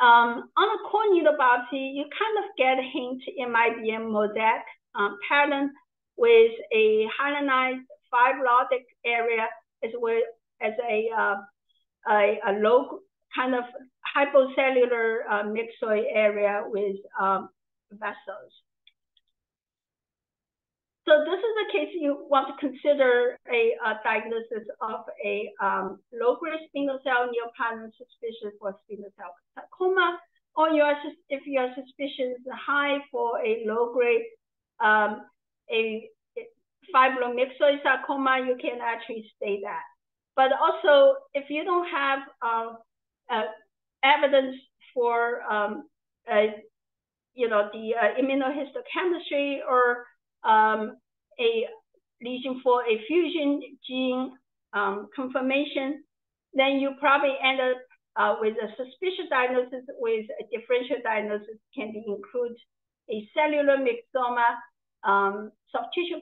Um, on a core needle biopsy, you kind of get a hint it might be a mosaic um, pattern with a hyalinized fibrotic area as well as a, uh, a, a, low kind of hypocellular uh, myxoid area with um, vessels. So this is the case you want to consider a, a diagnosis of a um, low-grade spindle cell neoplasm suspicious for spindle cell sarcoma, or you are, if your suspicion is high for a low-grade um, a fibromyxoid sarcoma, you can actually state that. But also, if you don't have uh, uh, evidence for um, uh, you know the uh, immunohistochemistry or um, a lesion for a fusion gene um, confirmation, then you probably end up uh, with a suspicious diagnosis with a differential diagnosis can be include a cellular myxoma, um, soft tissue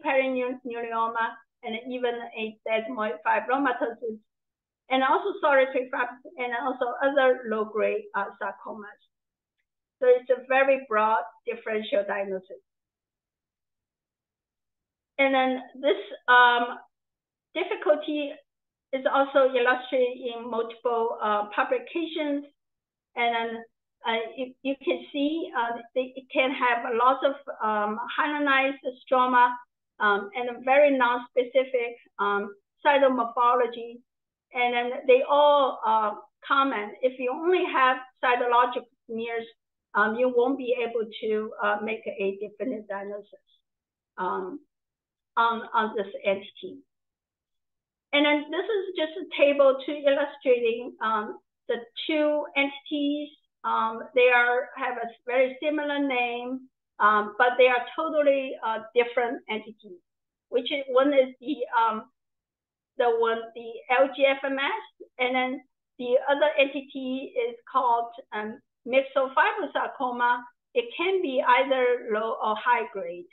and even a desmoid fibromatosis, and also solitary and also other low-grade uh, sarcomas. So it's a very broad differential diagnosis. And then this um, difficulty is also illustrated in multiple uh, publications. And then uh, you, can see uh, they, it can have lots of um, hyalinized stroma um, and a very non-specific um, cytomorphology. And then they all uh, comment. If you only have cytologic smears, um, you won't be able to uh, make a definite diagnosis. Um, on, on this entity. And then this is just a table to illustrating um, the two entities. Um, they are have a very similar name, um, but they are totally uh, different entities. Which is one is the um, the one the LGFMS, and then the other entity is called um, myxofibrosarcoma. It can be either low or high grade.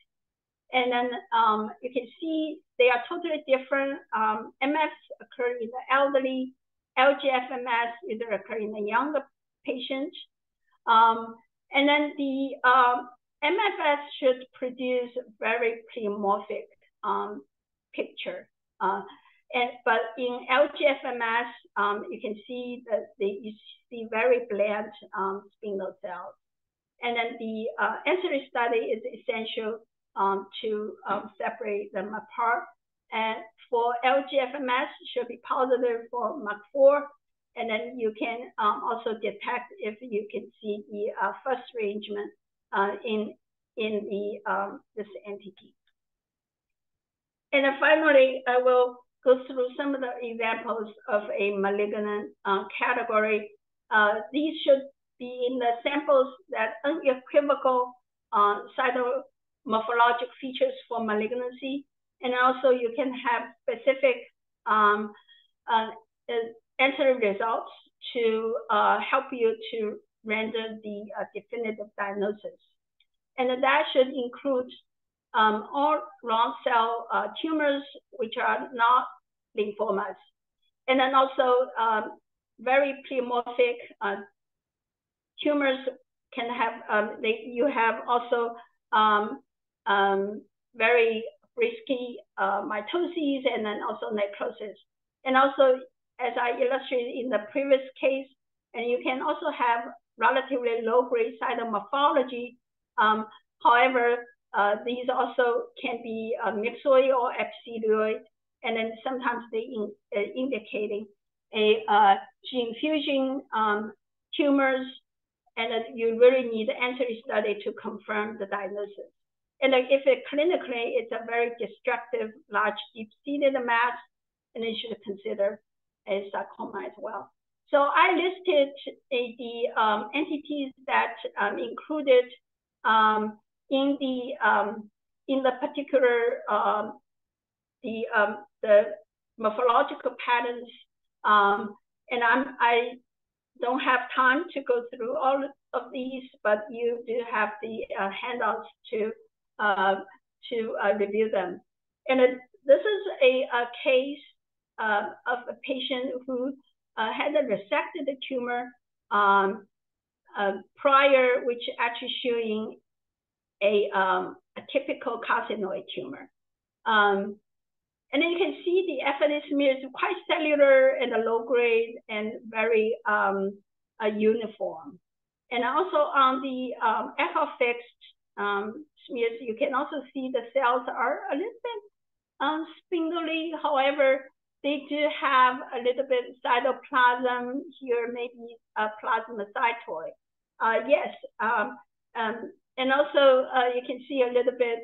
And then um, you can see they are totally different. Um, MS occur in the elderly, LGFMS either occur in the younger patients. Um, and then the um, MFS should produce very pleomorphic um, picture. Uh, and, but in LGFMS, um, you can see that they, you see very bland um, spindle cells. And then the uh, ancillary study is essential um, to um, separate them apart. And for LGFMS, should be positive for MUC4. And then you can um, also detect if you can see the uh, FUS arrangement uh, in, in the, um, this entity. And then finally, I will go through some of the examples of a malignant uh, category. Uh, these should be in the samples that unequivocal uh, cyto morphologic features for malignancy. And also you can have specific um, uh, answer results to uh, help you to render the uh, definitive diagnosis. And that should include um, all round cell uh, tumors, which are not lymphomas. And then also um, very pleomorphic uh, tumors can have, um, they, you have also um, um, very risky uh, mitoses and then also necrosis. And also, as I illustrated in the previous case, and you can also have relatively low-grade cytomorphology. Um, however, uh, these also can be uh, or epithelioid, and then sometimes they in, uh, indicating a uh, gene fusion um, tumors, and you really need an ancillary study to confirm the diagnosis. And if it clinically, it's a very destructive, large, deep-seated mass, and you should consider a sarcoma as well. So I listed the um, entities that um, included um, in the um, in the particular um, the um, the morphological patterns, and I'm I don't have time to go through all of these, but you do have the uh, handouts to uh, to uh, review them. And this is a, a case uh, of a patient who uh, had a resected tumor um, uh, prior, which actually showing a, um, a typical carcinoid tumor. Um, and then you can see the FNA smear is quite cellular and a low grade and very um, uniform. And also on the um, echo fixed um, smears, you can also see the cells are a little bit um, spindly. However, they do have a little bit of cytoplasm here, maybe a plasmacytoid. Uh, yes, um, um, and also uh, you can see a little bit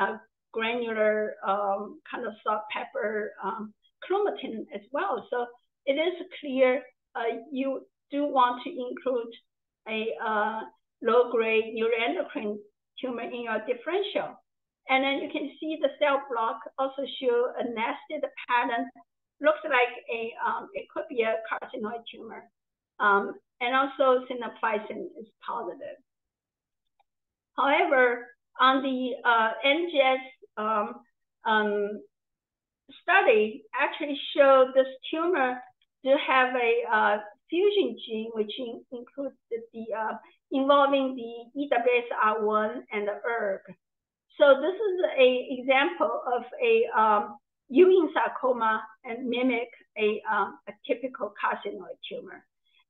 uh, granular um, kind of salt pepper um, chromatin as well. So it is clear uh, you do want to include a uh, low-grade neuroendocrine tumor in your differential. And then you can see the cell block also show a nested pattern. Looks like a, um, it could be a carcinoid tumor. Um, and also synaptophysin is positive. However, on the uh, NGS um, um, study actually showed this tumor to have a uh, fusion gene, which in, includes the uh, involving the EWSR1 and the ERG. So this is a example of a um, Ewing sarcoma and mimic a, um, a typical carcinoid tumor.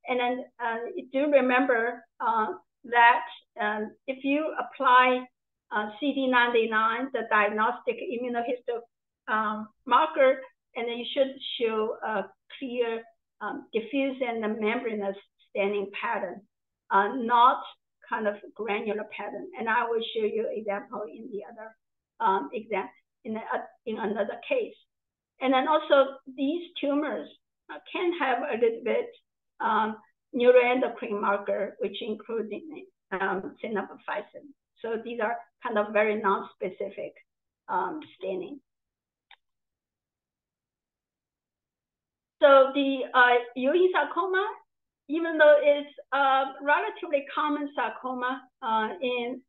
And then uh, do remember uh, that um, if you apply uh, CD99, the diagnostic immunohistomarker, um, and then you should show a clear um, diffuse and membranous staining pattern, uh, not kind of granular pattern. And I will show you example in the other um, exam in, a, in another case. And then also these tumors uh, can have a little bit um, neuroendocrine marker, which include um, synaptophysin. So these are kind of very non-specific um, staining. So the uh, Ewing sarcoma, even though it's a relatively common sarcoma uh, in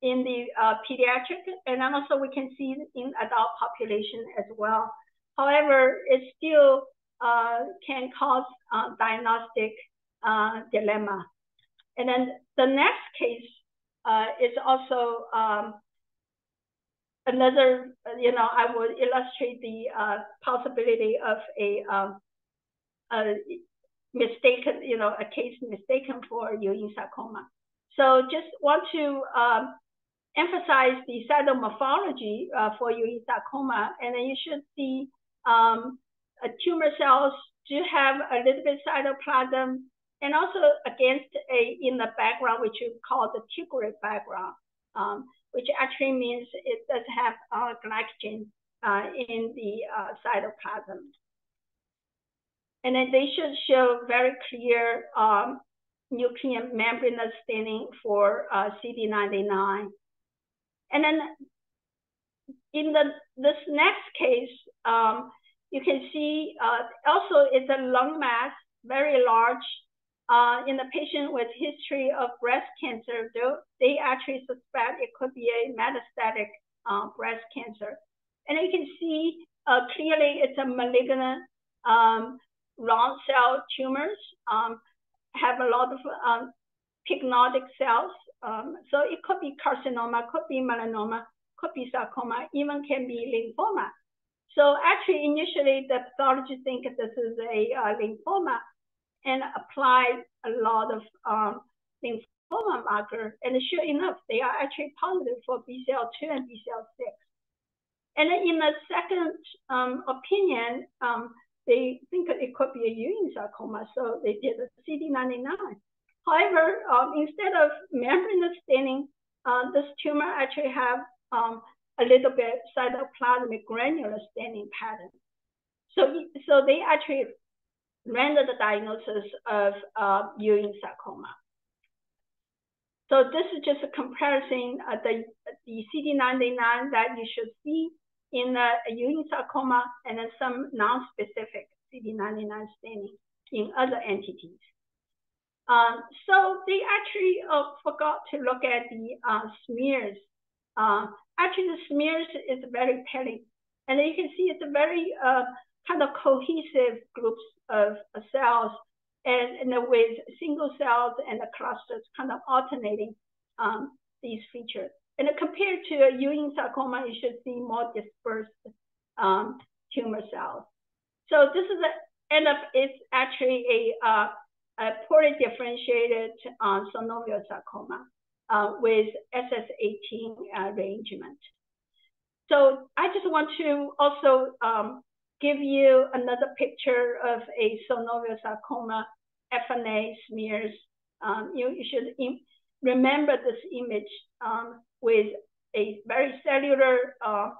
in the uh, pediatric, and then also we can see in adult population as well. However, it still uh, can cause uh, diagnostic uh, dilemma. And then the next case uh, is also um, another, you know, I would illustrate the possibility of a, um, a mistaken, you know, a case mistaken for Ewing sarcoma. So just want to um, emphasize the cytomorphology uh, for Ewing sarcoma, and then you should see um, tumor cells do have a little bit cytoplasm and also against a in the background, which you call the tigroid background, um, which actually means it does have uh, glycogen uh, in the uh, cytoplasm. And then they should show very clear um, nuclear membranous staining for uh, CD99. And then in the this next case, um, you can see uh, also it's a lung mass, very large, uh, in a patient with history of breast cancer, though, they actually suspect it could be a metastatic uh, breast cancer. And you can see uh, clearly it's a malignant um, round cell tumors, um, have a lot of um, pycnotic cells. Um, so it could be carcinoma, could be melanoma, could be sarcoma, even can be lymphoma. So actually, initially, the pathologists think this is a uh, lymphoma, and applied a lot of um, lymphoma marker. And sure enough, they are actually positive for BCL2 and BCL6. And in the second um, opinion, um, they think it could be a Ewing sarcoma, so they did a CD99. However, um, instead of membranous staining, uh, this tumor actually have um, a little bit cytoplasmic granular staining pattern. So, so they actually render the diagnosis of uh, Ewing sarcoma. So this is just a comparison of the, the CD99 that you should see in the Ewing sarcoma and then some non-specific CD99 staining in other entities. Um, so they actually uh, forgot to look at the uh, smears. Uh, actually, the smears is very telling And you can see it's a very uh, kind of cohesive groups of cells and, and with single cells and the clusters kind of alternating um, these features. And compared to a Ewing sarcoma, you should see more dispersed um, tumor cells. So this is a, end up, it's actually a, uh, a poorly differentiated uh, synovial sarcoma uh, with SS18 arrangement. So I just want to also um, give you another picture of a synovial sarcoma FNA smears. Um, you, you, should remember this image um, with a very cellular uh,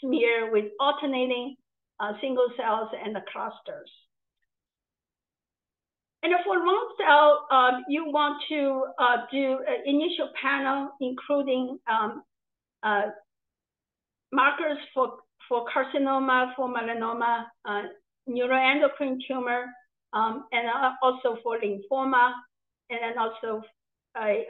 smear with alternating uh, single cells and the clusters. And for round cell, um, you want to uh, do an initial panel, including um, uh, markers for, for carcinoma, for melanoma, uh, neuroendocrine tumor, um, and uh, also for lymphoma, and then also a,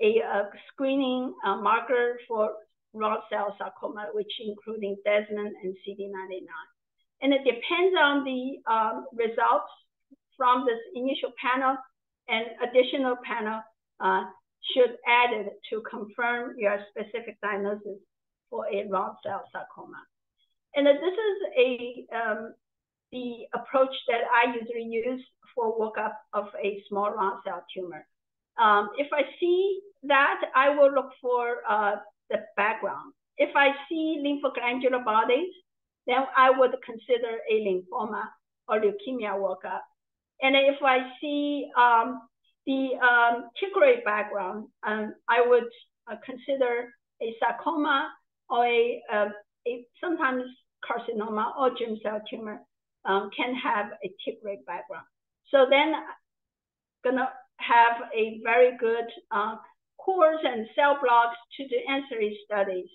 a, a screening uh, marker for round cell sarcoma, which including desmin and CD99. And it depends on the um, results from this initial panel and additional panel uh, should added to confirm your specific diagnosis for a round cell sarcoma. And this is a um, the approach that I usually use for workup of a small round cell tumor. Um, if I see that, I will look for uh, the background. If I see lymphoglandular bodies, then I would consider a lymphoma or leukemia workup. And if I see um, the um, background, um, I would uh, consider a sarcoma or a, uh, a sometimes carcinoma or germ cell tumor um, can have a tigroid background. So then gonna have a very good uh, cores and cell blocks to do ancillary studies.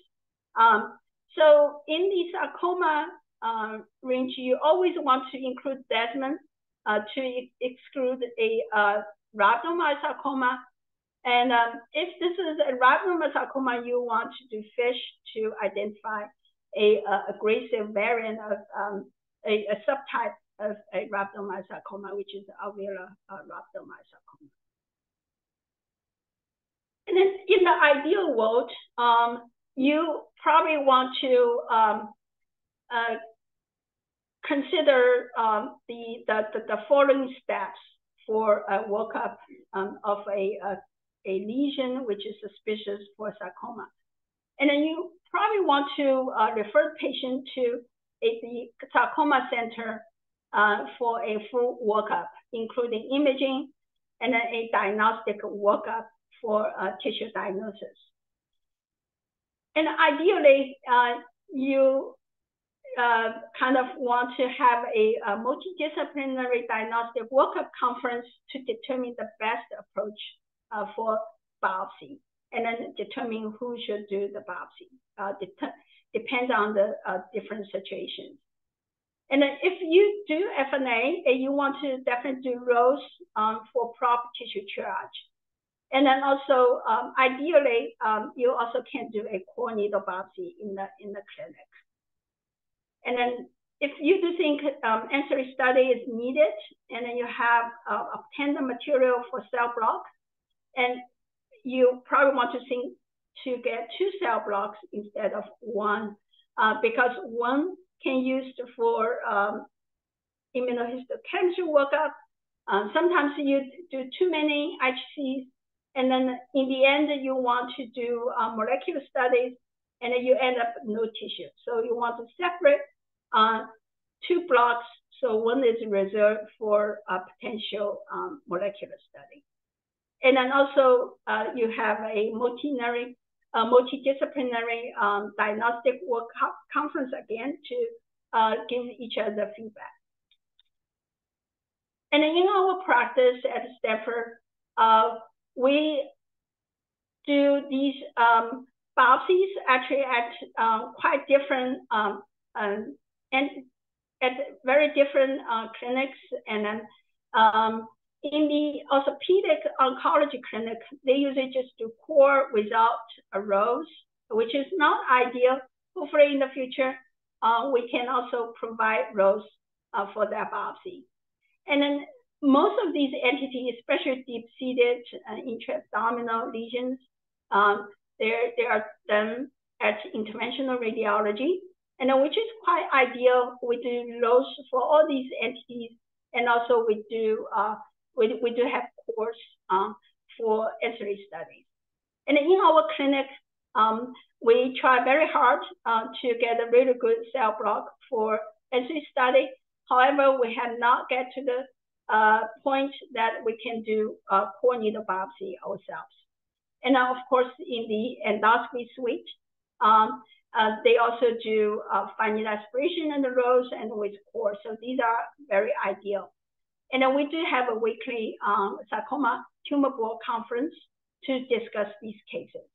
Um, so in the sarcoma uh, range, you always want to include desmin uh, to exclude a uh, rhabdomyosarcoma. And um, if this is a rhabdomyosarcoma, you want to do FISH to identify a, a aggressive variant of um, a, a, subtype of a rhabdomyosarcoma, which is alveolar uh, rhabdomyosarcoma. And then in the ideal world, um, you probably want to um, uh, consider um, the, the, the, following steps for a workup um, of a, a, a, lesion which is suspicious for sarcoma. And then you probably want to uh, refer patient to a, the sarcoma center uh, for a full workup, including imaging and a diagnostic workup for uh, tissue diagnosis. And ideally, uh, you uh, kind of want to have a, a, multidisciplinary diagnostic workup conference to determine the best approach for biopsy and then determine who should do the biopsy. Uh, depends on the uh, different situations. And then if you do FNA, and you want to definitely do ROSE um, for proper tissue triage. And then also, um, ideally, um, you also can do a core needle biopsy in the in the clinic. And then if you do think um, ancillary study is needed, and then you have uh, obtained material for cell block, and you probably want to think to get two cell blocks instead of one, uh, because one can used for um, immunohistochemistry workup. Uh, sometimes you do too many HCs and then in the end, you want to do uh, molecular studies, and then you end up no tissue. So you want to separate uh, two blocks. So one is reserved for a potential um, molecular study. And then also uh, you have a multidisciplinary, uh, multidisciplinary um, diagnostic work conference again to uh, give each other feedback. And in our practice at Stanford, uh, we do these um, biopsies actually at uh, quite different um, um, and at very different uh, clinics. And then um, in the orthopedic oncology clinic, they usually just do core without a ROSE, which is not ideal hopefully in the future, uh, we can also provide ROSE uh, for that biopsy. And then most of these entities, especially deep-seated uh, intra-abdominal lesions, um, they are done at interventional radiology, and which is quite ideal. We do ROSE for all these entities, and also we do uh, we, we do have course um, for ancillary studies. And in our clinic, um, we try very hard uh, to get a really good cell block for ancillary study. However, we have not get to the uh, point that we can do a core needle biopsy ourselves. And now, of course, in the endoscopy suite, um, uh, they also do uh, fine needle aspiration in the ROSE and with core. So these are very ideal. And then we do have a weekly um, sarcoma tumor board conference to discuss these cases.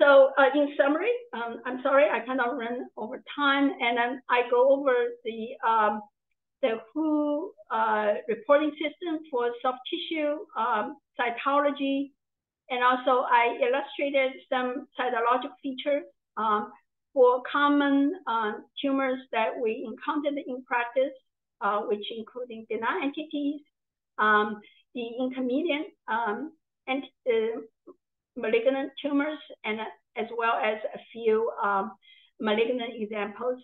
So uh, in summary, um, I'm sorry, I kind of ran over time, and then I go over the um, the WHO uh, reporting system for soft tissue um, cytology, and also I illustrated some cytologic features um, for common uh, tumors that we encountered in practice, uh, which including benign entities, um, the intermediate um, and uh, malignant tumors, and as well as a few um, malignant examples.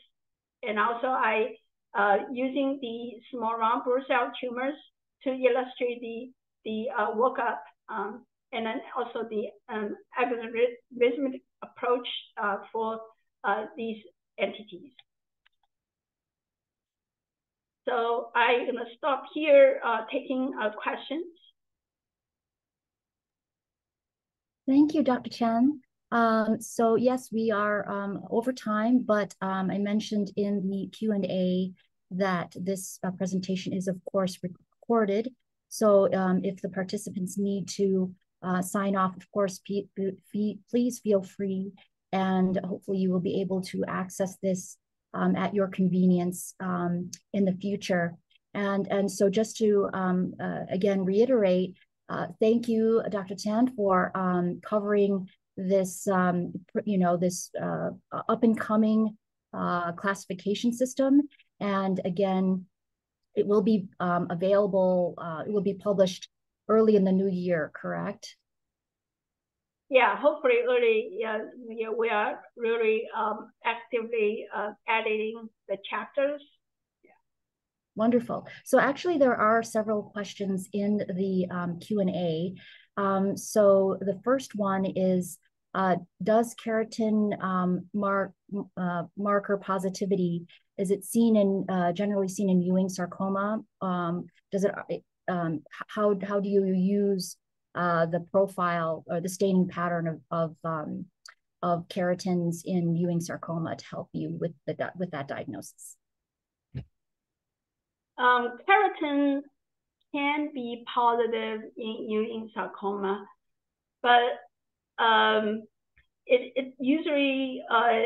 And also I uh, using the small round cell tumors to illustrate the, the uh, workup um, and then also the um, algorithmic approach uh, for uh, these entities. So I'm gonna stop here uh, taking uh, questions. Thank you, Dr. Chen. Um, so yes, we are um, over time, but um, I mentioned in the Q&A that this uh, presentation is of course recorded. So um, if the participants need to uh, sign off, of course, please feel free and hopefully you will be able to access this um, at your convenience um, in the future. And, and so just to, um, uh, again, reiterate, uh, thank you, Dr. Tan, for um, covering this, um, you know, this uh, up and coming uh, classification system. And again, it will be um, available, uh, it will be published early in the new year, correct? Yeah, hopefully early, yeah, we are really um, actively uh, editing the chapters. Yeah. Wonderful. So actually there are several questions in the um, Q&A. Um, so the first one is, uh, does keratin um, mark, uh, marker positivity, is it seen in, uh, generally seen in Ewing sarcoma? Um, does it, um, how, how do you use uh, the profile or the staining pattern of of, um, of keratins in Ewing sarcoma to help you with the with that diagnosis? Um, keratin can be positive in Ewing sarcoma, but um, it, it usually uh,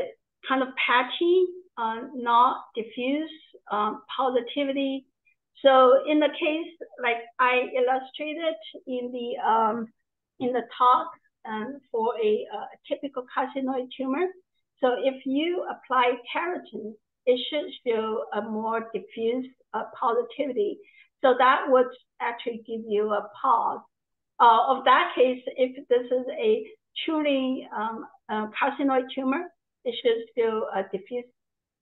kind of patchy, uh, not diffuse um, positivity so in the case like I illustrated in the um, in the talk um, for a, a typical carcinoid tumor, so if you apply keratin, it should show a more diffuse uh, positivity. So that would actually give you a pause. Uh, of that case, if this is a truly um, uh, carcinoid tumor, it should show a diffuse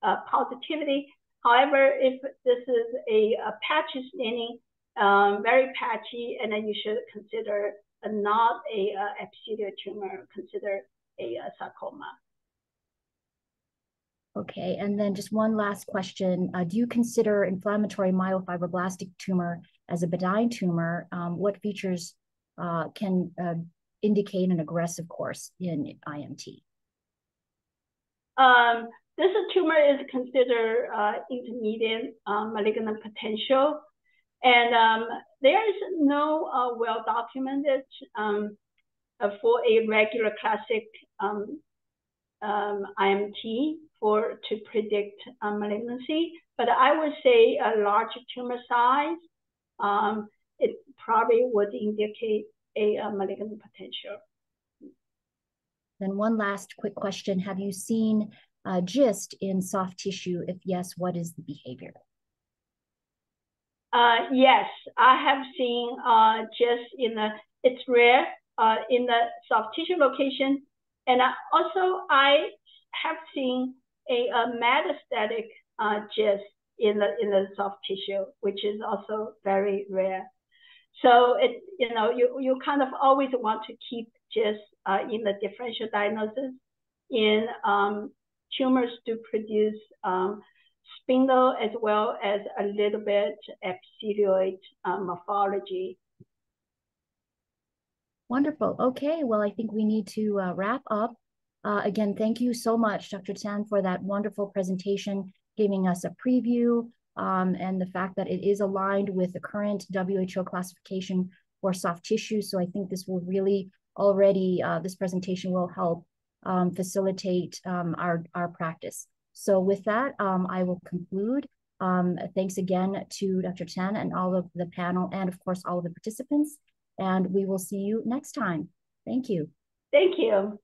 uh, positivity. However, if this is a, a patchy staining, um, very patchy, and then you should consider a, not a, a epithelial tumor, consider a, a sarcoma. Okay, and then just one last question. Uh, do you consider inflammatory myofibroblastic tumor as a benign tumor? Um, what features uh, can uh, indicate an aggressive course in IMT? Um, this tumor is considered uh, intermediate um, malignant potential. And um, there is no uh, well documented um, uh, for a regular classic um, um, IMT for to predict uh, malignancy. But I would say a large tumor size, um, it probably would indicate a, a malignant potential. Then one last quick question. Have you seen uh, GIST in soft tissue? If yes, what is the behavior? Uh, yes, I have seen uh, GIST in the, it's rare uh, in the soft tissue location. And also I have seen a, a metastatic uh, GIST in the, in the soft tissue, which is also very rare. So it, you know, you, you kind of always want to keep GIST uh, in the differential diagnosis in um, tumors do produce um, spindle as well as a little bit epithelioid uh, morphology. Wonderful. Okay, well, I think we need to uh, wrap up. Uh, again, thank you so much, Dr. Tan, for that wonderful presentation, giving us a preview um, and the fact that it is aligned with the current WHO classification for soft tissue. So I think this will really already, uh, this presentation will help um, facilitate um, our, our practice. So with that, um, I will conclude. Um, thanks again to Dr. Tan and all of the panel and of course all of the participants. And we will see you next time. Thank you. Thank you.